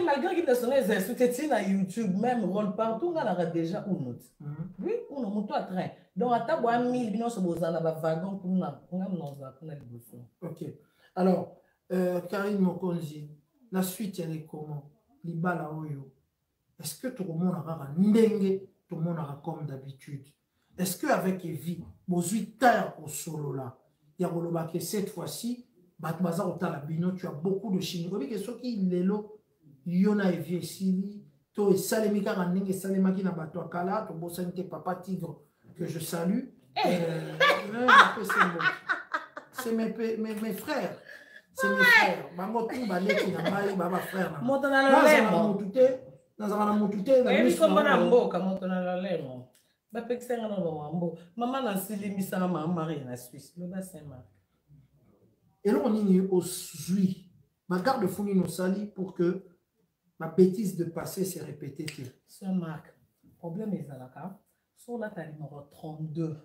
Speaker 1: oh, malgré equipe nationale ezali soki eti na youtube même role partout nga naka déjà unot
Speaker 2: mm.
Speaker 1: oui uno moto a train donc ata boa mille bino nyonso bozala na bavagon kuna nga mnozala kuna liboso
Speaker 2: ok alors euh, karine mokonzi la suite ya lekomo libala oyo est ce que tokomona kaka ndenge tomonaka comme d'habitude est ce que avec evi bozwi ta ya kosolola ya koloba ke cette fois-ci bato baza kotala bino tu as beaucoup de chine oyebi ke soki lelo yo na evi esili to esalemi kaka ndenge esalemaki na bato ya kala tobosani te papa tigre que je salue eh. euh, c'est mes, mes, mes frères c'est mes frères bango tu baleki na ngai baba frère na
Speaker 1: moto na lolemo
Speaker 2: motu te nazala na motu te
Speaker 1: oyebi kombo na mboka moto na lolemo bapekisa nga na bawambo mama nasilimbisaka mama marie na suisse loba saint marc
Speaker 2: eloko nini ozwi ba garde fou nini osali pour que ba bêtise de passé se répéter te
Speaker 1: sœur marc problème ezalaka so olata numero 32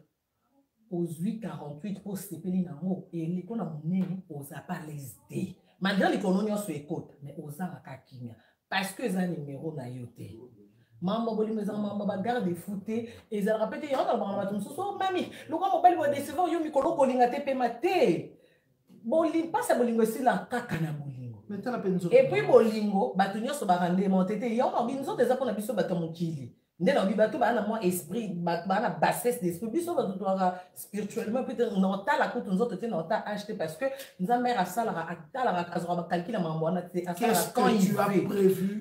Speaker 1: ozwi 48 mpo osepeli nango eleko na monene oza pas lese te malgré likolo nyonso ekota mais ozangaka kimia parce que eza numero na yo te mambo bolingo ezala mambo bagarde fou te ezalaka mpe te yango nalobaka na bato mosusu o oh, mami lokola mobali wa decevant yo mikolo okolinga te pema te mpasi ya bolingo esila kaka na bolingo epuis bolingo bato nyonso barandemante te yango naobi nzoto eza mpona biso bato ya mokili nde naobi bato baa na mwa esprit bato baa na bassesse d'esprit biso bato toaka spirituellement mpe te naotala kutu nzoto te naota age te parce que nzambe ere asalaka atalaka azwaka bakalki na mambo wana te asalaka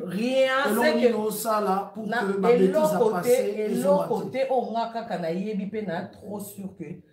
Speaker 1: rien
Speaker 2: eloko
Speaker 1: te oyo nga kaka nayebi mpe na trop sur que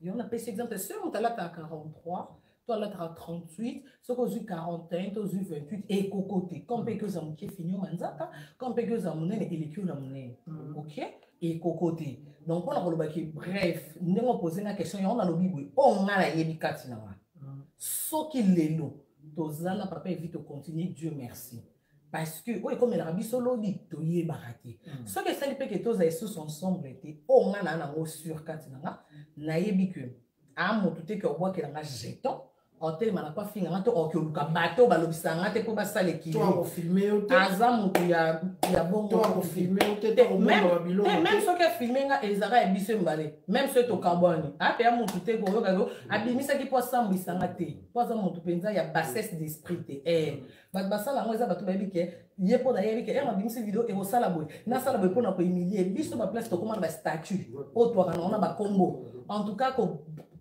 Speaker 1: yango napesi exemple soki moto alataka 43 to alataka 38 soki ozwi 41 to ozwi 28 ekoko te ko mpe eke oza moke finio manzaka ko mpe eke oza monene eleki yo na monene mm. ok ekoko te donc mpona kolobaki bref ndenge opose nga question yango nalobi boye oyo oh, ngai nayebi kati na ngai mm. soki lelo toza na papa evi tocontinue dieu merci parce que oyo ekomelaka biso lobi toyebaka te mm. soki esali mpe ke tozala esusu ensemble te oyo oh, ngai naa nango sur kati na nga nayebi ke a motu te ke obwakela nga jeton otelema na kwa finga nga to oke oluka bato oyo balobisa nga te mpo basala ekiliaza motu ya bongotememe soki afilme nga ezalaka ya biso embale meme soki tokabwani ape ya motu te koyoka yo abimisaki mpo asambwisa nga te mpo aza motu mpenza ya bassesse d'esprit te eh. Mm. bato basala yango eza bato bayebi ke ye mpo nayebi ke ere abimisi video ekosala boye nasala boye mpo na kohumilie biso baplace tokoma na bastatut oyo twaka nango na bakombo en tout cas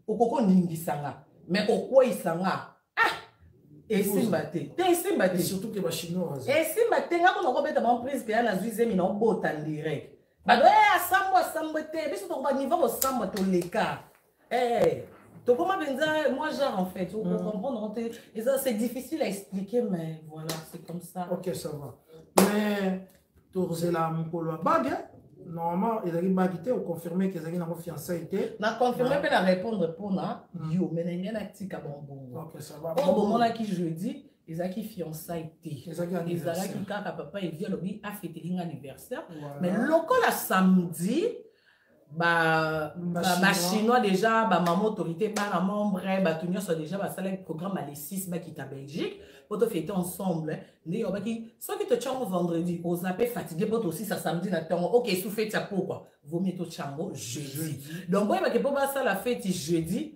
Speaker 1: okoki oningisa nga me kokweyisa nga ah! esimba te te esimba te esimba te nga mpo nakobeta bango prise peya nazwi zemi na obota direct bato e eh, asambwa asambwe te biso tokoba niveau kosambwa toleka Eh, tokoma penza moi genre en fait on mm. comprendre te eza c'est difficile à expliquer mais voilà c'est comme ça
Speaker 2: ok ça va mais tozela mokolo ya bague normalement ezalaki baki te oconfirme ke ezalaki nango fiançai te
Speaker 1: na confirme mpe na répondre mpona hmm. yo me na ngai natika bonbongo oyo bomonaki jeudi ezalaki fiançai te ezalaki kaka papa evi alobi afeteli nga anniversaire mais lokola samedi ba chinois déjà bamama autorité bana membre bato nyonso déjà basalaki programme ya lesis bakita belgique po tofete ensemble nde yobaki soki totyango vendredi oza mpe fatigue mpo tosisa samedi na ntongo ok esu feti ya pokwa vomi totyango jeudi donc boyebaki mpo basala feti jeudi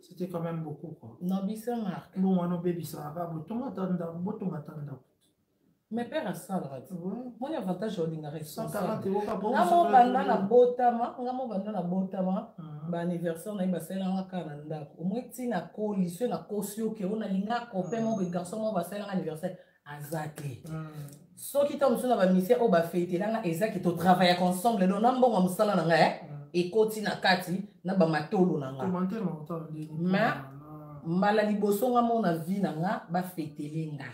Speaker 2: c'était quand même beaucoup quoi
Speaker 1: na bisa mark
Speaker 2: bongo wana obebisaka kaka botonga ata ndako botonga ata ndako
Speaker 1: me père asalaka ti moni avantage
Speaker 2: olinga
Speaker 1: responsablemobanda na botama nga mobanda na botama mhm. baanniversaire na ye basalelanga kaka na ndako omoi ntina koliso nakosi oke o nalinga kope mo begarçon mo basalelanga anniversaire aza te soki ntango mosusu na bamisie oyo bafeitelanga eza ke totravaillaka ensemble donc na mbongo ya mosala na ngai eh, ekoti na kati na bamatolo na ngai ma mbala liboso nga mona vie na nga bafetele nga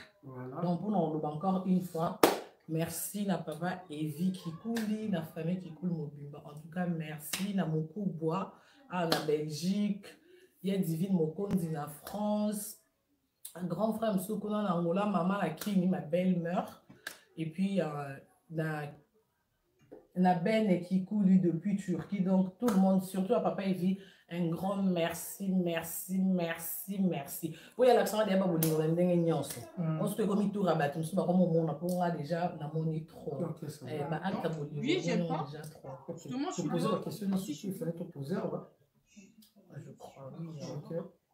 Speaker 1: donc mpona koloba encore une fois merci na papa evi kikuli na famille kikuli mobimba en tout cas merci na mokubwa awa na belgique ya divine mokonzi na france un grand frère mosusu kuna na angola mama na kini ma belle meur et puis euh, na na bene kikuli depuis turquie donc tout le monde surtout à papa evi un grand merci merci merci merci po ya lakisanga deya babolingo na ndenge nyonso mm. onso ekomi tour ya bato mosusu bakoma omona mpo nga deja namoni trop eh, baakta bolingodeja
Speaker 2: trop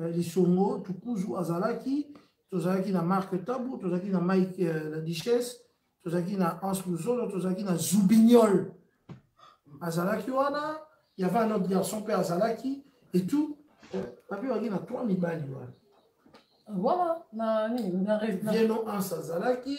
Speaker 2: euh, lisongo tukuzu azalaki tozalaki na marc tabu tozalaki na mike euh, la duchesse tozalaki na hans luzolo tozalaki na zubignol azalaki wana y avait un autre garçon mpe azalaki et tout papi waki na trois mibali wana
Speaker 1: voilà na nini na rêve na
Speaker 2: vieno ans
Speaker 1: azalaki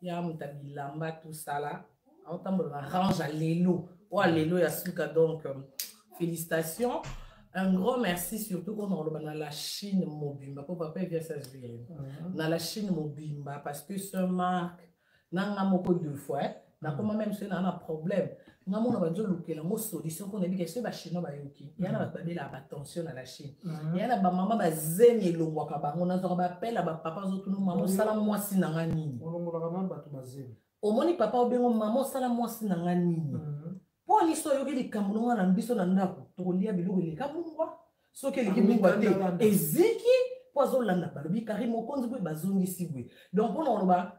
Speaker 2: ya
Speaker 1: moto ya bilamba tosala aotambola na range ya lelo oyo lelo ya suka donc euh, félicitation un grand merci surtout oyo nakoloba na la chine mobimba mpo papa evi asasv
Speaker 2: mhm.
Speaker 1: na la chine mobimba parce que ce marque nanga moko deux fois eh, nakoma mhm. meme soki naa na problème nga mona bazolukela yango solution mpo nayebi soki bachinois bayoki mm. ya na bato babelaka batension na la chine
Speaker 2: mm.
Speaker 1: ya na bamama bazemi elongwaka bango nazwaka bapela bapapa azotuna mama osala mwasi na nga nini omoni papa obengo mama osala mwasi na nga nini
Speaker 2: mm.
Speaker 1: mpo aliso oyoki likambo nonga na biso na ndako tokolia biloko eleka mungwa soki eleki mungwa te eziki mpo azolanda balobi kari mokonzi boye bazongisi boye donc
Speaker 4: mpo na koloba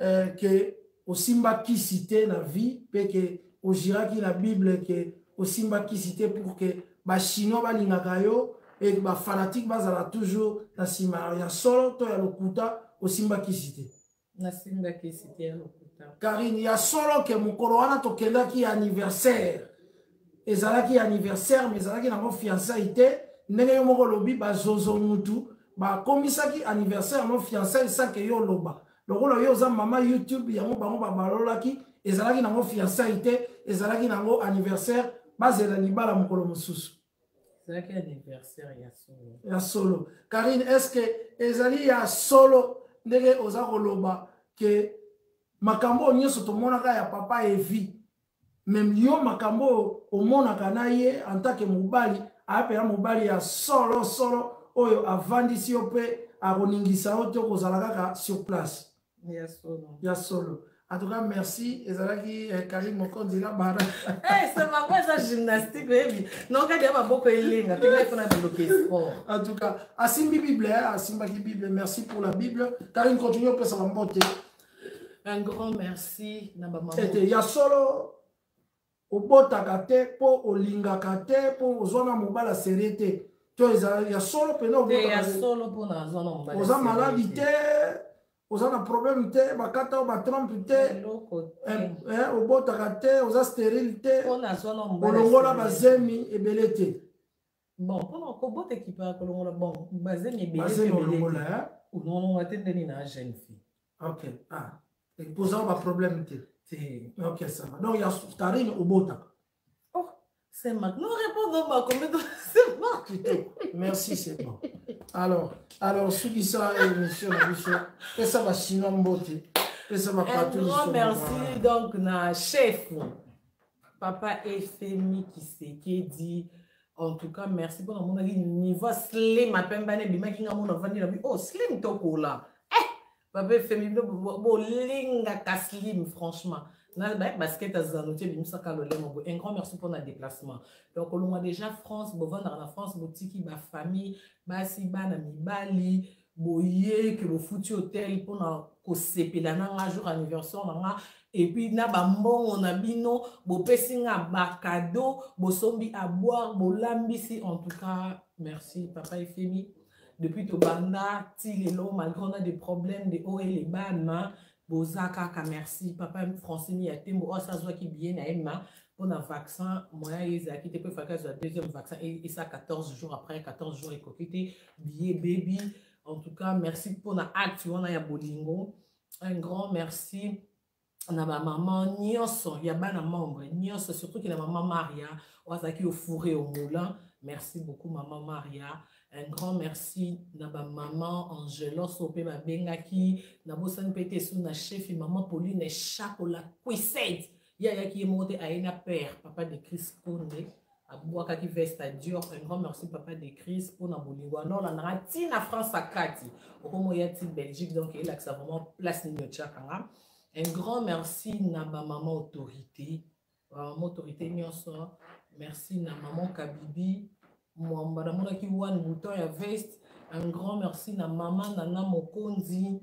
Speaker 2: euh, ke osimba kisi te na vie mpe ke ojiraki na bible ke osimba kisi te pour ke bachinois balingaka yo e bafanatike bazala toujours na nsima ya solo to ya lokuta osimba kisi te
Speaker 1: nasimba kisi te ya lokuta
Speaker 2: karine ya solo ke mokolo wana tokendaki ya anniversaire ezalaki ya anniversaire ma ezalaki nango fiancai te ndenge yo moko olobi bazozo mutu bakomisaki anniversaire yango fiancai sanke yo oloba lokola yo oza mama youtube yango bango babalolaki ezalaki nango fiançai te ezalaki nango anniversaire bazela libala mokolo mosusu
Speaker 1: ezalaki anniversaire ya solo
Speaker 2: ya solo karine estce ezali ya solo ndenge oza koloba ke makambo oyo nyonso tomonaka ya papa evi meme yo makambo oyo omonaka na ye antake mobali aya mpenza mobali ya solo solo oyo avandisi yo mpe akoningisa yo te okozala kaka sur place
Speaker 1: ya solo,
Speaker 2: ya solo. En tout cas, merci. Ezalaki eh, Karim Mokondi la bara.
Speaker 1: Eh, c'est ma voix ça gymnastique baby. Non, quand il y a beaucoup de lignes, tu vas faire développer sport.
Speaker 2: En tout cas, Asimbi Bible, hein, Asimba qui Bible. Merci pour la Bible. Karim continue pour sa mbote.
Speaker 1: un grand merci na ba maman
Speaker 2: ete ya solo obotaka te mpo olingaka te mpo ozwa na mobala serie te to eza ya solo mpena oza maladi te oza na problème te bakata o batrompe te eh, eh, obotaka te oza stérile te olongola bazemi ebele te
Speaker 1: bon mpona kobota ekipa ya kolongola bon bazemi ebeleolongola
Speaker 2: olongola
Speaker 1: te ndeni na jeune fille
Speaker 2: ok ah ekozala baproblème te
Speaker 1: te
Speaker 2: ok ça va donc ya starine obotaka
Speaker 1: oh c'est marc non répondre ma combien c'est marc
Speaker 2: merci c'est bon alors alors soki sa émission na biso pesa bachinois mbote pesa bapato un
Speaker 1: grand merci donc na chef papa efemi kisekedi en tout cas merci mpo namonaki niveau slim apembani ebimaki nga mona vandi na bi o oh, slim tokola eh babe femi bino bolingaka slim franchement na baye basket azano te ebimisaka lolemo boye un grand merci mpo na déplacement donc olongwa déjà france bovandaka na france botiki bafamille basi bana mibali boye ke bofuti hotel mpona kosepela na nga jour anniversaire na nga epuis na bambongo na bino bopesi nga bakado bosombi aboire bolambisi en tout cas merci papa efemi depuis tobanda ti lelo malgré on a des problèmes de haut et les bas ma boza kaka merci papa francini ya tembo oyo oh, asazwaki biye na ye ma mpo na vaccin moyen ye ezalaki te mpo efaki azwa deuxième vaccin esa 14 jours après 14 jours ekoki te biye bebi en tout cas merci mpo na acte wana ya bolingo un grand merci na bamama nyonso ya bana membre nyonso surtout ke na mama maria oyo azalaki ofure omola merci beaucoup mama maria un grand merci na bamama angelos oyo mpe babengaki nabosani mpe te esu na chefi mama pauline chakola quisete ye ayaki ye moko te aye na père papa de cris konde abwakaki veste ya dior un grand merci papa de cris mpona bolingo wana olandaka ti na france akati okomoya ti belgique donc elakisa vraiment place nini otyaka nga un grand merci na bamama autorité bamama autorité nyonso merci na maman kabibi mwamba namonaki one bouton ya veste un grand merci na mama nana mokonzi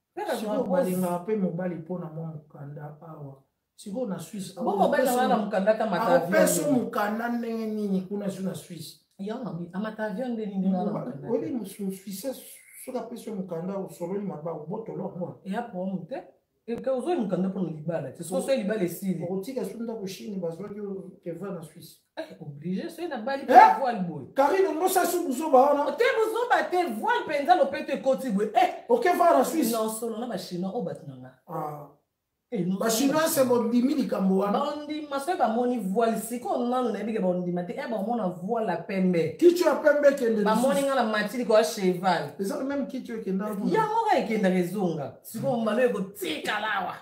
Speaker 2: sikoyo balingaka mpe mobali mpo na mwa mokanda awa sikoyo na swisse akopeso mokanda ndenge nini kuna so na swisse oyebi mosuisse soki apesi yo mokanda osololi maba obotolo yango
Speaker 1: ozoyi mokanda mpona libala te soso libala esili
Speaker 2: okotika soki ndako chine bazwaki keva na swisse Eh,
Speaker 1: oblige soki nabali
Speaker 2: Eh?
Speaker 1: voile boye
Speaker 2: karine mbosa esi buzoba wana
Speaker 1: te bozoba te voile mpenza lopeto ekoti boye eh,
Speaker 2: oke vaa na swisse
Speaker 1: non solo na bachinois oyo bato na nga Ah, Eh, non,
Speaker 2: bachinois se bondimi likambo wana
Speaker 1: bandima soki bamoni voile sikoyo nano nayebi ke bandima te e bamona voile ya pembe
Speaker 2: kicho ya pembe ekende
Speaker 1: bamoni lisusu. nga na mati likolo ya cheval
Speaker 2: eza meme kicho ekenda kuna.
Speaker 1: yango kaka ekendaka ezonga sikoyo malo ekotikala awa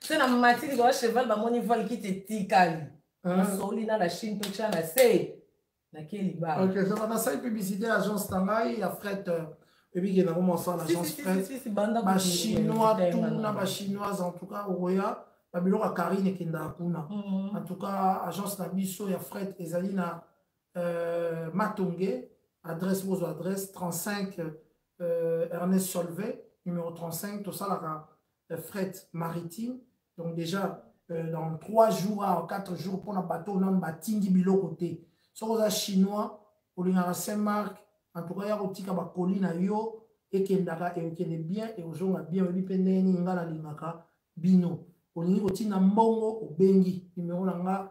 Speaker 1: se na mati likolo ya cheval bamoni voile kiti etikali nasoli na na chine totya na se nake libala
Speaker 2: ok zala nasali publicité ya agence na ngai ya fret euh, ebike nango mosala na agence fret bachinois tout na bachinoise en tout cas okoya babiloko ya karine ekendaka kuna mhm. en tout cas agence na biso ya fret ezali na euh, matonge adresse bozo adresse 35 euh, ernest solve numéro 35 tosalaka fret maritime donc déjà euh, dans 3 jours à 4 jours mpona bato oyo nano batindi biloko te soki oza chinois olingaka saint marc en tout cas ya kotika bakoli na yo ekendaka ekende bien ekozonga bien oyebi mpe ndenge nini ngai nalingaka bino olingi kotinda mbongo obengi nimero na nga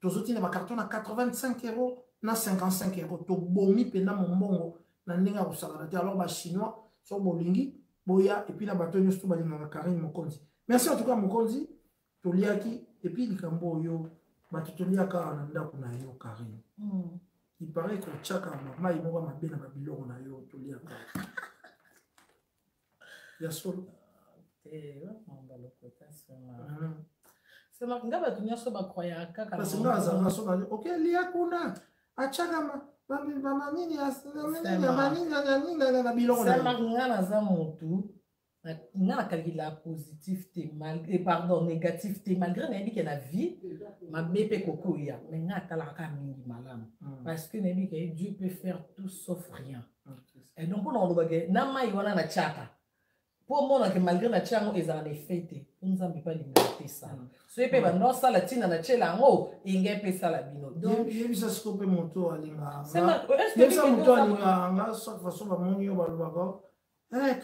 Speaker 2: tozotinda bakarton na 85 euro na 55 euro tobomi mpenza mombongo na ndenge ya kosakana te alors bachinois soko bolingi boya epuis na bato nyonso to balingaka karine mokonzi merci en tout cas mokonzi toliaki epuis likambo oyo bato toliaka awa na ndako na yo karine
Speaker 1: mm.
Speaker 2: iparait kotyaka mamai moko mabe na babiloko na yo toliaka ya solo
Speaker 1: te mamba lokota sema
Speaker 2: ah.
Speaker 1: sema nga bato nyonso bakroyaka kaka
Speaker 2: kasi nga azanga so bali oke lia kuna atyakama bamaninyanyaninyanyanina biloko
Speaker 1: sema nga naza motu nga nakalkila positif te eh, pardon négatif te malgré nayebi ke na vie mabe mpe kokoya mai nga atalaka kaka mingi malamu
Speaker 2: hmm.
Speaker 1: parce que nayebi ke dieu peut faire tout sauf rien eh, donc mpona koloba ke na mai wana na tiaka mpo omona ke malgré na tia yango ezala na effet te mpo nzambe mpe alingaka te esala
Speaker 2: mm.
Speaker 1: soki mpe bando asala ntina na tyela yango enge mpe esala bino
Speaker 2: yebisa siko mpe moto
Speaker 1: alingayebisa
Speaker 2: moto alingaka nga soki façon bamoni yo balobaka Eh,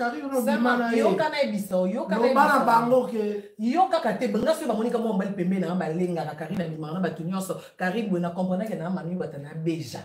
Speaker 1: yoka na yebisa oyokabana
Speaker 2: bango ke
Speaker 1: yo kaka te nga soki bamoni kama mobali pembe na nga balengaka karine abimaka na bato nyonso karine boye na comprenake na nga mami bata na beja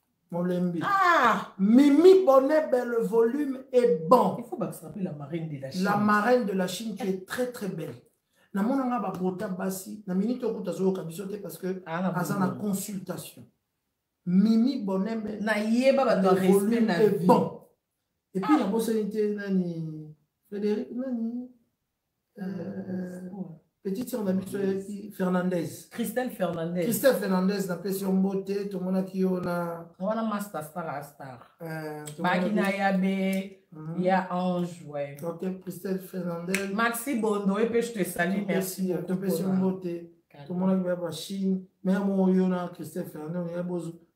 Speaker 2: Molembi.
Speaker 1: Ah,
Speaker 2: Mimi Bonnet, le volume est bon.
Speaker 1: Il faut bah, rappeler la marraine de la Chine.
Speaker 2: La marraine de la Chine qui est très très belle. Na mona nga ba bota basi, na minute okuta zo kabisote parce que
Speaker 1: ah,
Speaker 2: aza na consultation. Mimi Bonnet,
Speaker 1: na yeba ba
Speaker 2: doit
Speaker 1: respect na vie.
Speaker 2: Bon. Et puis ah. na bosani te nani Frédéric nani petite sœur na biso ayaki fernandez
Speaker 1: christelle fernandez
Speaker 2: christelle fernandez napesi yo mbote tomonaki yo na
Speaker 1: wana master star a star
Speaker 2: eh,
Speaker 1: baki na ya be
Speaker 2: mhm.
Speaker 1: ya ange ouais
Speaker 2: ok christelle fernandez
Speaker 1: maxi bondo epe je te salie merci
Speaker 2: topesi yo mbote tomonaki baya bachine meme oyo na christelle fernandez
Speaker 1: oya
Speaker 2: bozo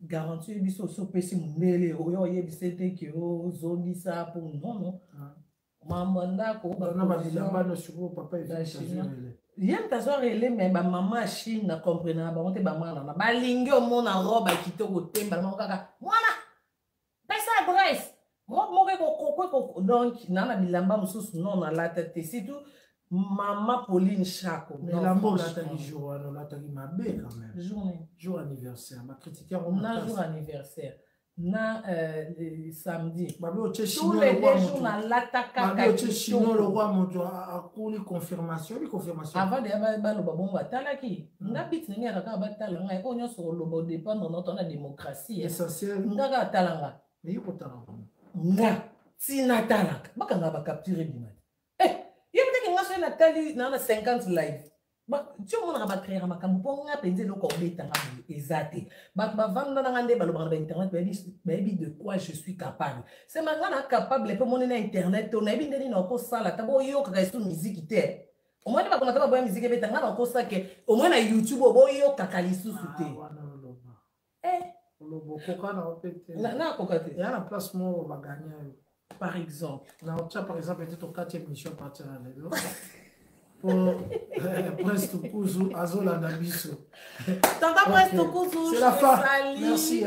Speaker 2: garantie
Speaker 1: biso osi opesi mondele oyo oyebisa ete ke ozongisa mpo nono
Speaker 2: ah.
Speaker 1: mambo ya ndako ye tazwa rele me bamama ya chine na comprena na bango te bamwana na balingi omona robe ya kitoko otemba na bango kaka mwana pesa adresse robe moko ekokoko ekoko donc na na bilamba mosusu non nalata te surtout mama pauline chako
Speaker 2: elamba olataki jour wana olataki mabe quand même
Speaker 1: journée
Speaker 2: jour anniversaire bakritike yango
Speaker 1: na jour anniversaire na euh, samedi
Speaker 2: babi otie
Speaker 1: chinois
Speaker 2: lokwa moto akuli confirmation ebi confirmation
Speaker 1: avant deya baloba bongo atalaki nga bit na ngaka kaka batala ngai oyo nyonso koloba odépendre na otana démocratie eh.
Speaker 2: essentiel
Speaker 1: nga kaka tala nga
Speaker 2: naye kotala
Speaker 1: nga ntina talaka bakanga bacapture ebima te eh, ye mteke nga soki natali na na 50 live ti omonaka bacreaka makambo mpo nga mpenza eloko obetanga boye eza te bato bavanda na nga nde balobaka na bainternet bayebi de quoi je suis capable sema nga na capable mpe omoni na internet to nayebi nde nini okosala ta boyokaka esu miziki te omoni bakomata baboya miziki ebeta nga nakosa ke omoni na youtube oboyokaka lisusu te
Speaker 2: ah,
Speaker 1: eh.
Speaker 2: olobokoka na ope te
Speaker 1: nakoka te
Speaker 2: ya na place moko baganya yo
Speaker 1: par exemple
Speaker 2: naotya par exemple ete tokati émission partir ya lelo po eh, prince tukuzu azolanda biso tata
Speaker 1: prince tukuzu
Speaker 2: merci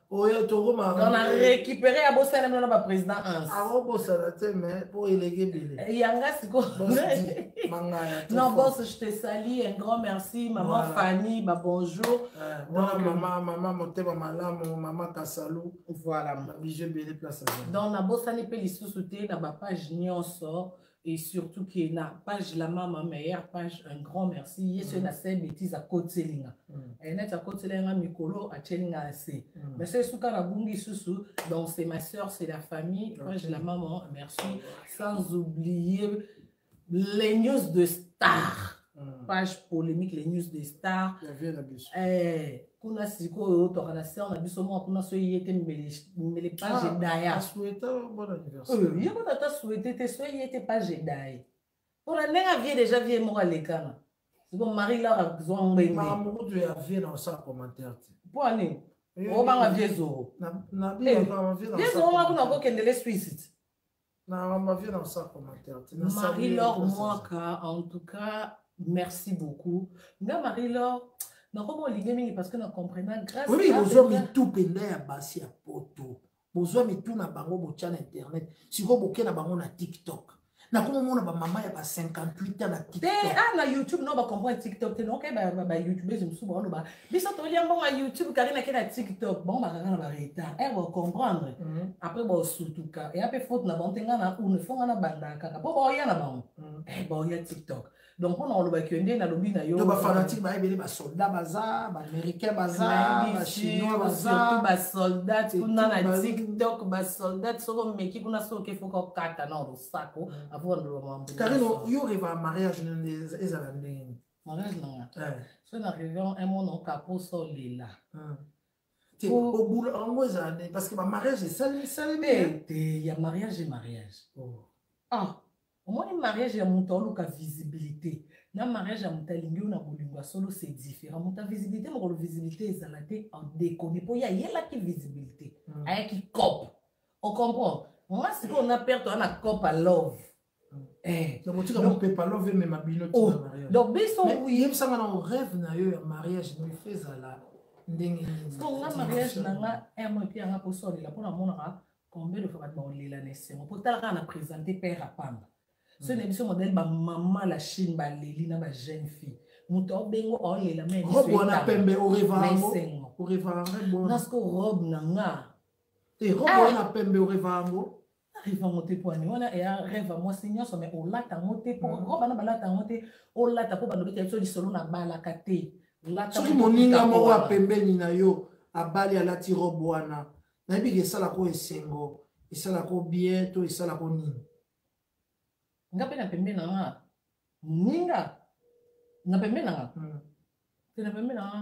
Speaker 1: oyo tokoma donc na récupéré ya bosalami wana baprésident ans akobosana te mais mpo eleki ebele eh, yanga
Speaker 2: sikonon
Speaker 1: bos je te sali un grand merci maman fanny
Speaker 2: babonjour wana
Speaker 1: eh,
Speaker 2: mama mama motema malamu mama kasalu
Speaker 1: voilà
Speaker 2: babiju ebele place
Speaker 1: donc nabosani mpe lisusu te na bapage nyonso et surtout que na page la mama meilleure page un grand merci ye soki mm. nasali bêtise akotiseli nga mm. eh, neti akotiseli nga mikolo atyeli nga nse mm. mais soki suka nabungi susu donc c'est ma soeur c'est la famille page la mama merci sans oublier les news de star mm. page polémique les news
Speaker 2: des stars
Speaker 1: eh, kuna sikoyo toka na sere na biso moko kuna soki ye te mbele page ah,
Speaker 2: edaya
Speaker 1: ye kuna ata souhaite te soki ye te page edaye mpona ndenge avie déjà vie moko alekana sikoyo marie lar azwa
Speaker 2: ngbengemamukutu ya vie na osala commentaire te
Speaker 1: mpo ani obanga vie zoro
Speaker 2: vie
Speaker 1: zoro
Speaker 2: makuna
Speaker 1: kokendele suicide Marie-Laure Mwaka, en tout cas, merci beaucoup. Nga Marie-Laure, nakoma olingi mingi parce que na comprena grâce oui,
Speaker 2: bozwa mitu mpenza ya basi ya poto bozwa mitu na bango botya na internet sikoyo boke na bango na tiktok nakoma omona bamama ya ba 58 ans
Speaker 1: na
Speaker 2: tiktok te
Speaker 1: ah, na youtube no bacomprendre tiktok te nokeba bayoutubese mosusu baoloba biso tolia mbongo ya youtube kari nake na tiktok bango bakaka na baretard ere eh, bocomprendre
Speaker 2: mhm.
Speaker 1: après baosutuka eya mpe faute na bango te ngai na une fo ngai nabandaka kaka mpo baoya na bango
Speaker 2: mhm.
Speaker 1: eh, baoya tiktok donc mpona kolobaki yo nde nalobi na yo
Speaker 2: bafanatike baya ebele basoldat baza baaméricain baza bachinois baza
Speaker 1: basoldat kuna na tiktok basoldat soki omeki kuna soki oke foka okata na losako mhm.
Speaker 2: avondolomambo karino yo reva mariage ezala ndenge
Speaker 1: mariage na nga
Speaker 2: eh.
Speaker 1: so na réunion emona okaposa olela
Speaker 2: hmm. te obula yango ezala nde parce que bamariage esalemisalemi eh,
Speaker 1: te ya mariage e mariage oh. ah omoni mariage ya moto aoluka visibilité na mariage ya moto alingi yo na bolingo ya solo c'est différent moto ya visibilité mokolo visibilité ezala te en déconne mpo ye ayelaki visibilité
Speaker 2: hmm.
Speaker 1: ayaki cope ocomprendre nga sikoyo na perte wana cope a love Eh,
Speaker 2: donc otika mopepa love emema bino tina oh, mariage
Speaker 1: donc biso
Speaker 2: yebisanga na rêve na yo ya mariage na biso ezala ndenge
Speaker 1: ninga mariage na nga emo epi yanga kosolela mpo namonaka combien de fois bato baolela na esengo mpo tala kaka na présente père apamba soki na biso modele bamama la chine baleli na bajeune fille moto aobengo aolela
Speaker 2: merobe wana pembe orevaesengo
Speaker 1: nasiko robe na nga
Speaker 2: te robe wana pembe orevango
Speaker 1: arrive yango te mpo ani wana eya rêve ya mwasi nyonso mai olata yango te
Speaker 2: mpo
Speaker 1: mm. bana balata yango te olata mpo balobi te biso lisolo nabalaka te
Speaker 2: soki moninga moko ya pembeni na yo abali alati robe wana nayebi ke esalaka oyo esengo esalaka oyo bien to esalaka oyo nini
Speaker 1: nga mpe na pembeni na nga moninga na pembeni na nga
Speaker 2: hmm.
Speaker 1: te na
Speaker 2: pembeni
Speaker 1: na nga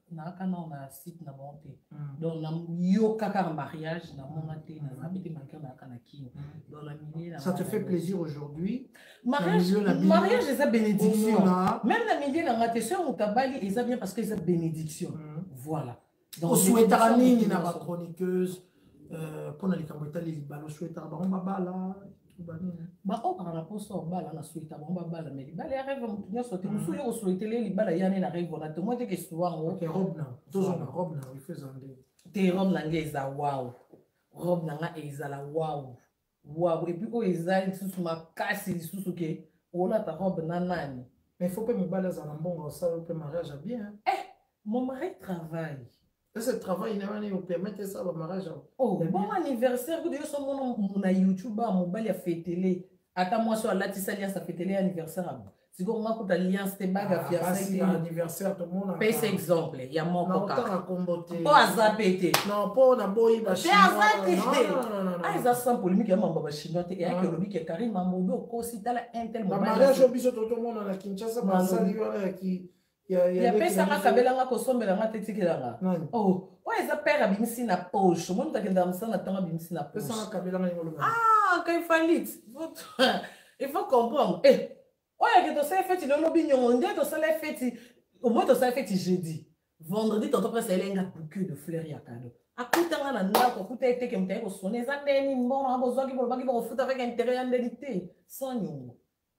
Speaker 1: naaka nao na site na bango te
Speaker 2: mm.
Speaker 1: donc nayokaka na mariage namona te mm. nazabi te malgre naaka na kini
Speaker 2: mm.
Speaker 1: donc na milieu
Speaker 2: ça te fait plaisir aujourd'hui
Speaker 1: mariage mariage eza bénédiction même na milieu na nga te soki moto abali eza bien parce que eza bénédiction voilà donc osuetaka
Speaker 2: nini na
Speaker 1: bachroniqueuse euh,
Speaker 2: mpo na likambo etali libala osuetaka bango babala
Speaker 1: baoyo kaka na poso ya kobala na sueta bango babala me libala ya reve motu nyonso te mosusu yo kosuetele libala eyane na reve wana te moi teke
Speaker 2: suwa yango
Speaker 1: te robe na ngai eza wao robe na ngai ezala wao Waouh, et puis oyo eza lisusu makasi lisusu ke olata robe na nani
Speaker 2: mais faut mpe mobali azala na mbongo osala mpe mariage ya bien hein.
Speaker 1: eh, mon mari travaille
Speaker 2: ese travail na wana eopermete esala bamariage
Speaker 1: yango
Speaker 2: oh,
Speaker 1: bon anniversaire kutu yo somona na youtube a mobali afetele ata mwasi oyo alatisa liasi afetele anniversaire yango sikoyo nga kuta alliance te bague ya fiancé
Speaker 2: anniversaire tomona
Speaker 1: pesa exemple ya moko kaka
Speaker 2: kombo te
Speaker 1: mpo aza mpe te
Speaker 2: non mpo naboyi
Speaker 1: bachinoisaza te te
Speaker 2: a
Speaker 1: eza sans polémique ya mambo ya bachinois te eyaki olobi ke carine mambo obi okosi tala intel
Speaker 2: mamariage oyo biso totomonana kinshasa basali wana ya ki ya pesa
Speaker 1: nga kabela nga kosombela nga te tikela
Speaker 2: nga
Speaker 1: oh oyo eza père abimisi na poche omoni moto akendaka mosala na ntango abimisi na poche ah kai falit il faut comprendre e oyo ake tosala feti lolobi nyongo nde tosala feti omoi tosala feti jeudi vendredi tonto mpe asaleli nga bouquet de fleur ya kado akuta nga na ndako akuta eteke moto aye kosona eza ndeni mbongo na bozwaki bolobaki bakofuta avec interet ya ndeni te sans nyongo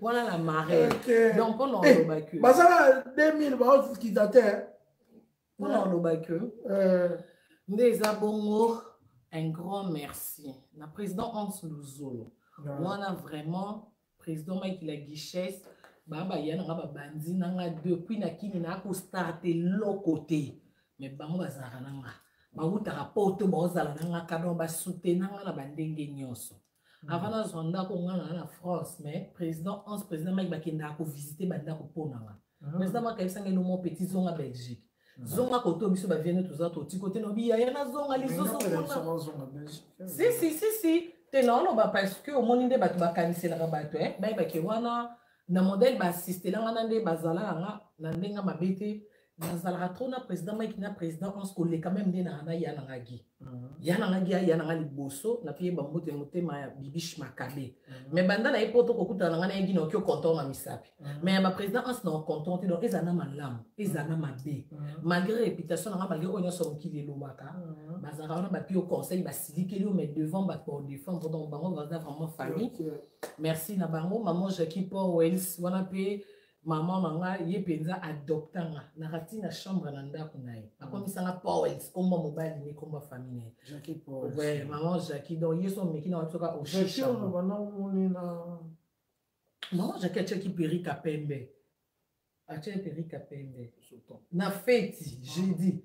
Speaker 2: wana
Speaker 1: na mare donc mpo na
Speaker 2: eh, oloba ke bazala 2000 baokita te mpo na
Speaker 1: oloba ke
Speaker 2: eh.
Speaker 1: nde eza bongo un grand merci na président hans luzolo wana vraiment président mike la guichesse baa baya na nga babandi na nga depuis na kini na akostarte loko te me bango bazalaka na nga bawutaka poto baozala na nga kadon basute na nga na bandenge nyonso Mm. avant nazwa ndako nga na na france mais président anse président maki bakendaka kovisite bandako mpo na nga ah. président maki ayebisa ngai nomo petit zonga belgique mm. zonga koto biso bavienne toza toti kote nobi yaya nazonga lisusu si si si si te naoloba parce que omoni nde bato bakaniselaka bato e eh. bayebake wana na modele baassistelanga na nde bazalaka nga na ndenge mabe te nazalaka trop na président mike na président anse koleka meme nde nanga na ya nanga gi mhm. ya nanga gi aya nanga liboso na toyeba mbote motema ya bibish makabe mhm. mais banda na ye po tokokutana nanga na ye gina okio content na misapi mhm. mais ya baprésident anse na content te donc eza na malamu eza na mabe malgré réputation nanga malgré oyo nyonso mokili elobaka bazalaka wana bapi yo conseil basilikeli yo mais devant bato baodefendre donc bango baza vraiment famille merci na bango maman jacqui paul wells wana mpe maman na nga ye mpenza adopta nga nakati na chambre na ndako na ye akomisa nga powels komba mobali ne komba famille na ye ouais, maman jacqui donc ye so omeki na watoka oshisha maman jacqui atiaki perika pembe atiaki perika pembe na feti jeudi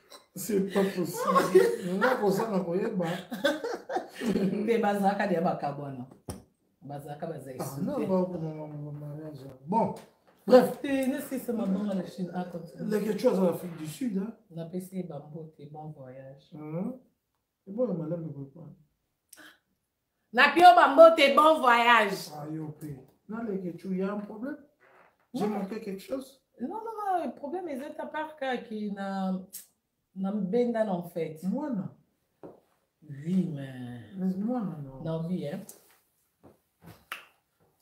Speaker 2: c'est pas possible nga kozanga koyeba
Speaker 1: mpe bazalaka deya bakabwana bazalaka bazaiamariage
Speaker 2: ah, bon bref
Speaker 1: lekecu aza na
Speaker 2: afrique du sud
Speaker 1: napesi ye bambote bon voyage
Speaker 2: ebona malamu boyekwana
Speaker 1: Na pio ba mbote bon voyage.
Speaker 2: Ah yo pe. Na leke tu y a un problème? J'ai manqué quelque chose?
Speaker 1: Non non non, le problème est ta part ka ki na na benda na en fait.
Speaker 2: Moi non.
Speaker 1: Oui mais.
Speaker 2: Mais moi non non.
Speaker 1: Na oui hein.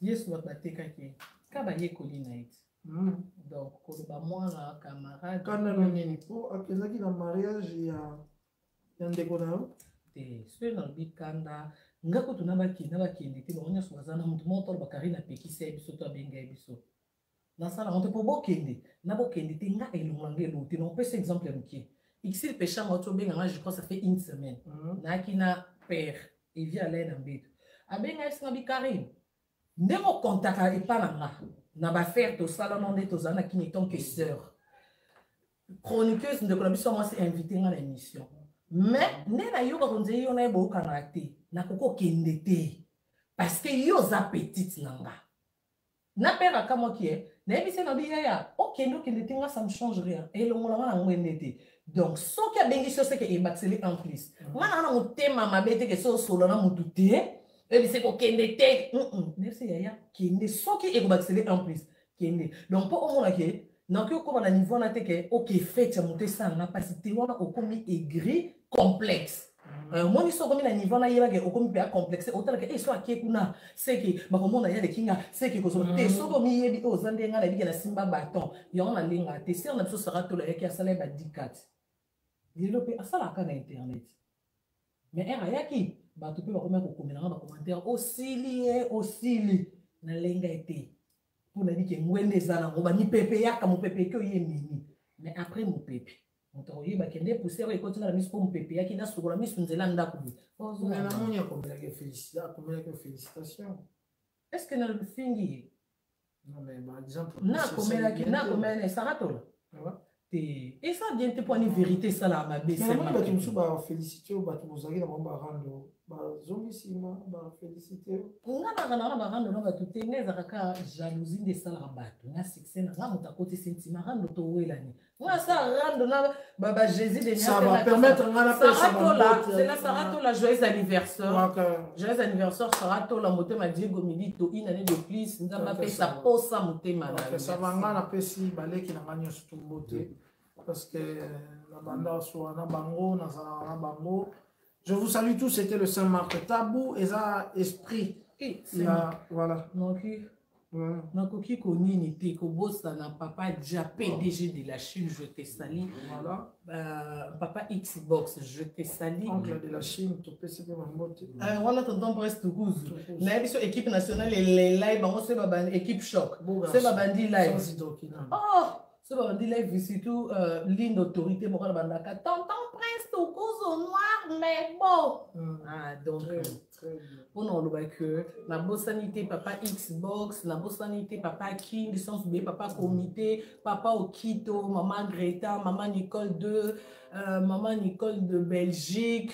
Speaker 1: Yesu wa bateka ki. Ka ba yekoli na ite.
Speaker 2: Mm.
Speaker 1: donc koloba mwana camarade
Speaker 2: kana na nini po akendaki na mariage ya ya ndeko na yo
Speaker 1: te soki nalobi kanda nga kutu na bakenda bakende te bango nyonso baza na moto moko toloba karine apekisi ye biso to abengi ye biso nasala yango te mpo bokende na bokende te nga elongo nanga elongo te nakopesa exemple ya moke ikisili pesha nga oti obenga nga je crois ça fait une semaine
Speaker 2: mhm.
Speaker 1: nayaki na père evi alaye na mbeto abenga esi na bi karine ndenge okontaka epa na nga na bafere tosalama nde tozala na kini etant que sœur chroniqueuse ndeko na biso ya mwasi invite nga na émission mais nde nayoka konzeli yo naye boyokanaka te nakoki okende te parce que yo oza petite na nga napera kamwa kie nayebisi na biya ya okende okende te nga ça me change rien elongola nga nango ende te donc soki abengisi yo seke ebakiseli en plus mm. nga nanga na motema mabe te ke so osolo na motu te ebisi kokende te merci yaya kende soki ekobakiseli en plus kende donc mpo omona ke nakoki okoma na niveau wana te ke oke fete ya moto esala nga mpasi te wana okomi aigri complexe mm. euh, omoni so okomi na niveau wana yebake okomi mpe acomplexe otalaka e eh, so ake kuna seke bakomona ya leki nga seke kozwa te mm. soki omiyebi oyo oh, oza nde nga nayebike na simba baton yango nalingaka te sere na biso sara tola yaki asala ye badikate lelo mpe asalaka na internet mais ere ayaki bato mpe bakomaki kokomela nga bacommentaire osili ye osili nalenga ye te mpo nayebi ke ngwende eza nango bamipepe yaka mopepe eke oye mimi mais après mopepe moto akoyeba kende poussière ekoti nga na miso mpo mopepe yaki nasukola miso nzela ndako boye
Speaker 2: ozonga na moni akomelaki felicitation
Speaker 1: est ce que nafingi ye nakomelaki nakomelaki na esakatola te eza bien te mpo ani vérité esalaka
Speaker 2: mabebato mosusu bafélicité oyo bato bozalaki na bango barando bazongi nsima bafélicité
Speaker 1: nga nazalaka na barando na bato te nga ezalaka kaka jalousie nde esalaka bato na succès na nga moto akotisi ntima rando towelani nga sa rando na ba ba Jésus de
Speaker 2: ça va permettre nga na
Speaker 1: pesa tola c'est la Sarah tola joyeux anniversaire joyeux anniversaire Sarah tola motema Diego midi to une année de plus nga ba pesa posa motema
Speaker 2: na ça va nga na pesi baleki na nga nyonso tumbo te parce que na banda so na bango na zala na bango Je vous salue tous, c'était le Saint Marc Tabou, et ça, esprit. Et eh, là, voilà.
Speaker 1: Donc, voilà. nakoki konini te kobosana papa ja pdg de la chine je te sali
Speaker 2: voilà.
Speaker 1: euh, papa xbox je te sali
Speaker 2: oncle de la chine topesi mpe bambote
Speaker 1: euh, wana tonton brest kuzu nayebi so équipe nationale elelai bango se baéquipe choc se babandi live oh! soki babandi live surtout euh, ligne d'autorité moko na bandaka tonton prince tokozo noir mais bo mm. ah, donc mpona oloba ke nabosani te papa xbox nabosani te papa king sans be papa comité papa okito mama greta mama nicole de euh, mama nicole de belgique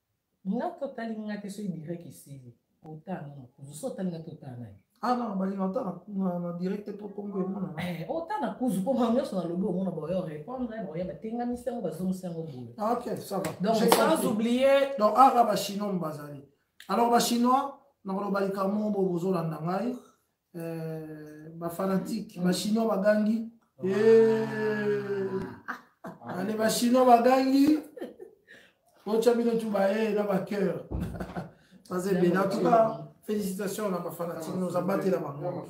Speaker 2: nga mpe otali
Speaker 1: nga te soki direct esili otala nga makuzu so otali nga te otala na ye
Speaker 2: ah non balinga ota na direct te mpo nkombo emona eh,
Speaker 1: ota na kuzu mpo bango nyonso nalobi omona baoya orépondre baoya batengamisi yango bazongisi yango boye ah,
Speaker 2: ok ça va
Speaker 1: donc sans oublier
Speaker 2: donc ara ah, bachinois bazali alors bachinois nakoloba likambo moko bozolanda ngai euh, ba fanatique ba chinois bagangi ale ba chinois bagangi otya bino tu baye na bacœur baza ebele en tout cas félicitations na bafanatique nos abatela bango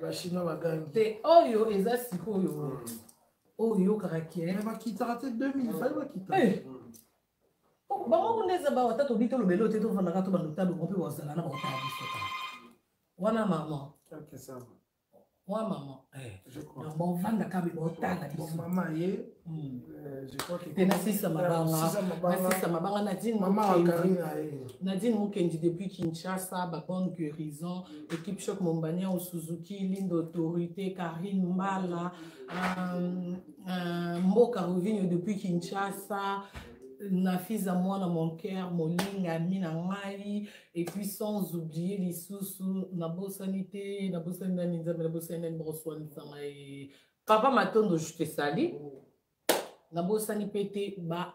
Speaker 2: bachinois bagangi
Speaker 1: te oyo eza sikoyo oyo yokaka kere eh,
Speaker 2: bakitaka te 2000 fai bakita eh.
Speaker 1: oh, bango kuna eza bawa ata tobi toloba elo te tofandaka to bando tabe ngo mpe bazala na bango tala biso ta wana mama wa mama bovandaka be botala
Speaker 2: bisomama ye
Speaker 1: tenasisa mabangasisa mabanga nadine mokendi depuis kinshasa babonne guérison équipe choc mombania o suzuki linde autorité karine mbala mboka rovinio depuis kinshasa nafiza mwana mon cœur molingami na ngai epuis sans oublie lisusu nabosani te nabosani nani nzambe nabosani nani bakoswanisa ngai papa matondo je te sali nabosani mpe te ba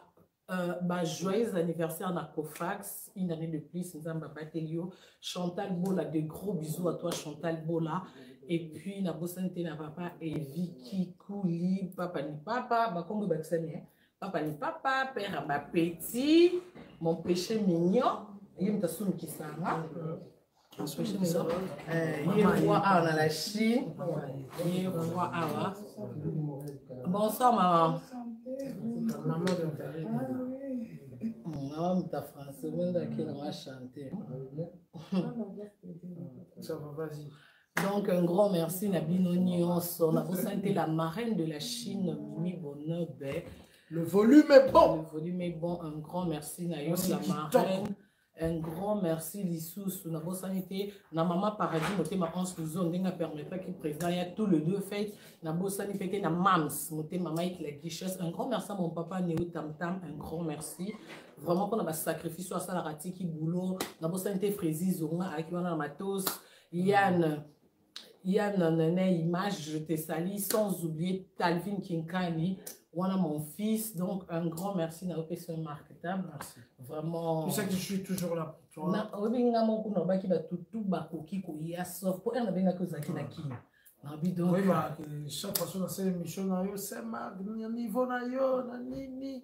Speaker 1: Euh, ba joyeux anniversaire na Cofax, une année de plus, Nzamba Batelio, Chantal Bola, de gros bisous à toi Chantal Bola, et puis na bosante na papa et Vicky Kouli, papa ni papa, ba kombo baksani, hein? papa ni papa, père à ma petit, mon péché mignon, yem tasum kisanga, yewa awa na la chine yewa awa bonsoir
Speaker 2: mama mama
Speaker 1: moto ya français mende
Speaker 2: akela ma chante
Speaker 1: donc un grand merci na bino nyonso nabosani te la marraine de la chine mimi bonobe
Speaker 2: le volume est bon le
Speaker 1: volume est bon un grand merci na
Speaker 2: yo
Speaker 1: la marraine un grand merci lisusu nabosani te na mama paradis motema anse luzo ndenge apermetaki président ya tout le deux fete nabosani mpe te na mams motema mike la guichesse un grand merci à mon papa neo tamtam un grand merci vraiment mpona basacrifice oyo asalaka tiki boulot nabosani te frési zonga ayaki wana na matos yann ya nanana image je te sali sans oublier talvin kinkani wana mon fils donc un grand merci na opesa yo
Speaker 2: marketable
Speaker 1: vraiment
Speaker 2: pour ça que je suis toujours là pour toi
Speaker 1: na oyebi nga moko na obaki bato tu bakoki koya sauf mpo ena bengaki ozalaki na kina nabi donc
Speaker 2: oui ba chaque fois sur la scène mission na yo c'est ma niveau na yo na nini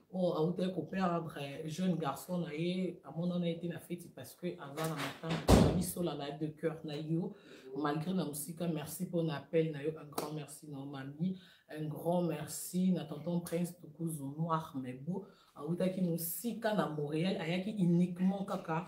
Speaker 1: oyo oh, autaki koperdre jeune garçon na ye amonana ye te na feti parce que aza na matanga bisola na de cœur na yo malgré na mosika merci mpo na appel na yo un grand merci na omami un grand merci na tonton prince tukuzu noir mais beau autaki mosika na montréal ayaki uniquement kaka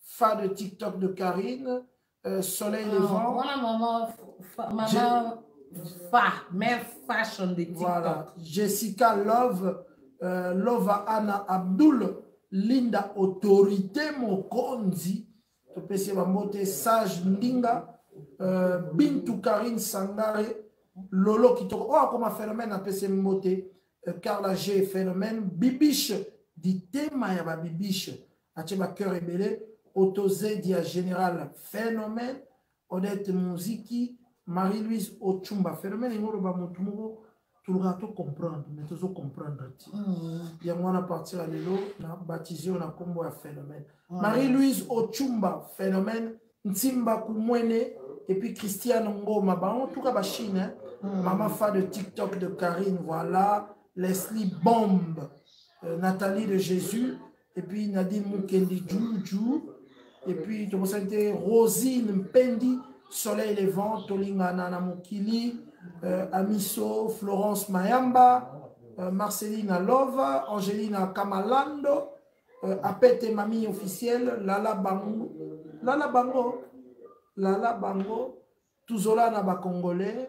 Speaker 1: Fan de
Speaker 2: TikTok de Karine, euh, Soleil oh, Levant.
Speaker 1: Voilà maman, fa, maman Fa, mère fashion de TikTok. Voilà.
Speaker 2: Jessica Love, euh, Lova Anna Abdul, Linda Autorité Mokonzi, topesi bango te Sage Ndinga, euh, Bintou Karine Sangare, Lolo Kitoko, oh akoma phénomène apesi mbote, euh, Carla G phénomène, Bibiche, ditema ya ba Bibiche. atie ba cœur ebele otozedi ya général phénomène odette muziki marie louise ochumba phénomène yango oloba motu moko toluka to comprendre mais tozo comprendre ti mm. yango wana partir ya lelo na baptise oyo na nkombo ya phénomène mm. marie louise ochumba phénomène ntimba kumwene epuis christiane ngoma bango tuka bachine hein? mm. mama fa de tiktok de carine voilà leslie bombe euh, nathalie de jésus et puis Nadine Mukendi Juju et puis tobosani te Rosine Mpendi Soleil Levant tolingana na mokili euh, Amiso Florence Mayamba euh, Marcelina Lova Angelina Kamalando euh, Apete Mamie officielle Lala Bango Lala Bango Lala Bango
Speaker 1: tuzolana
Speaker 2: bakongolais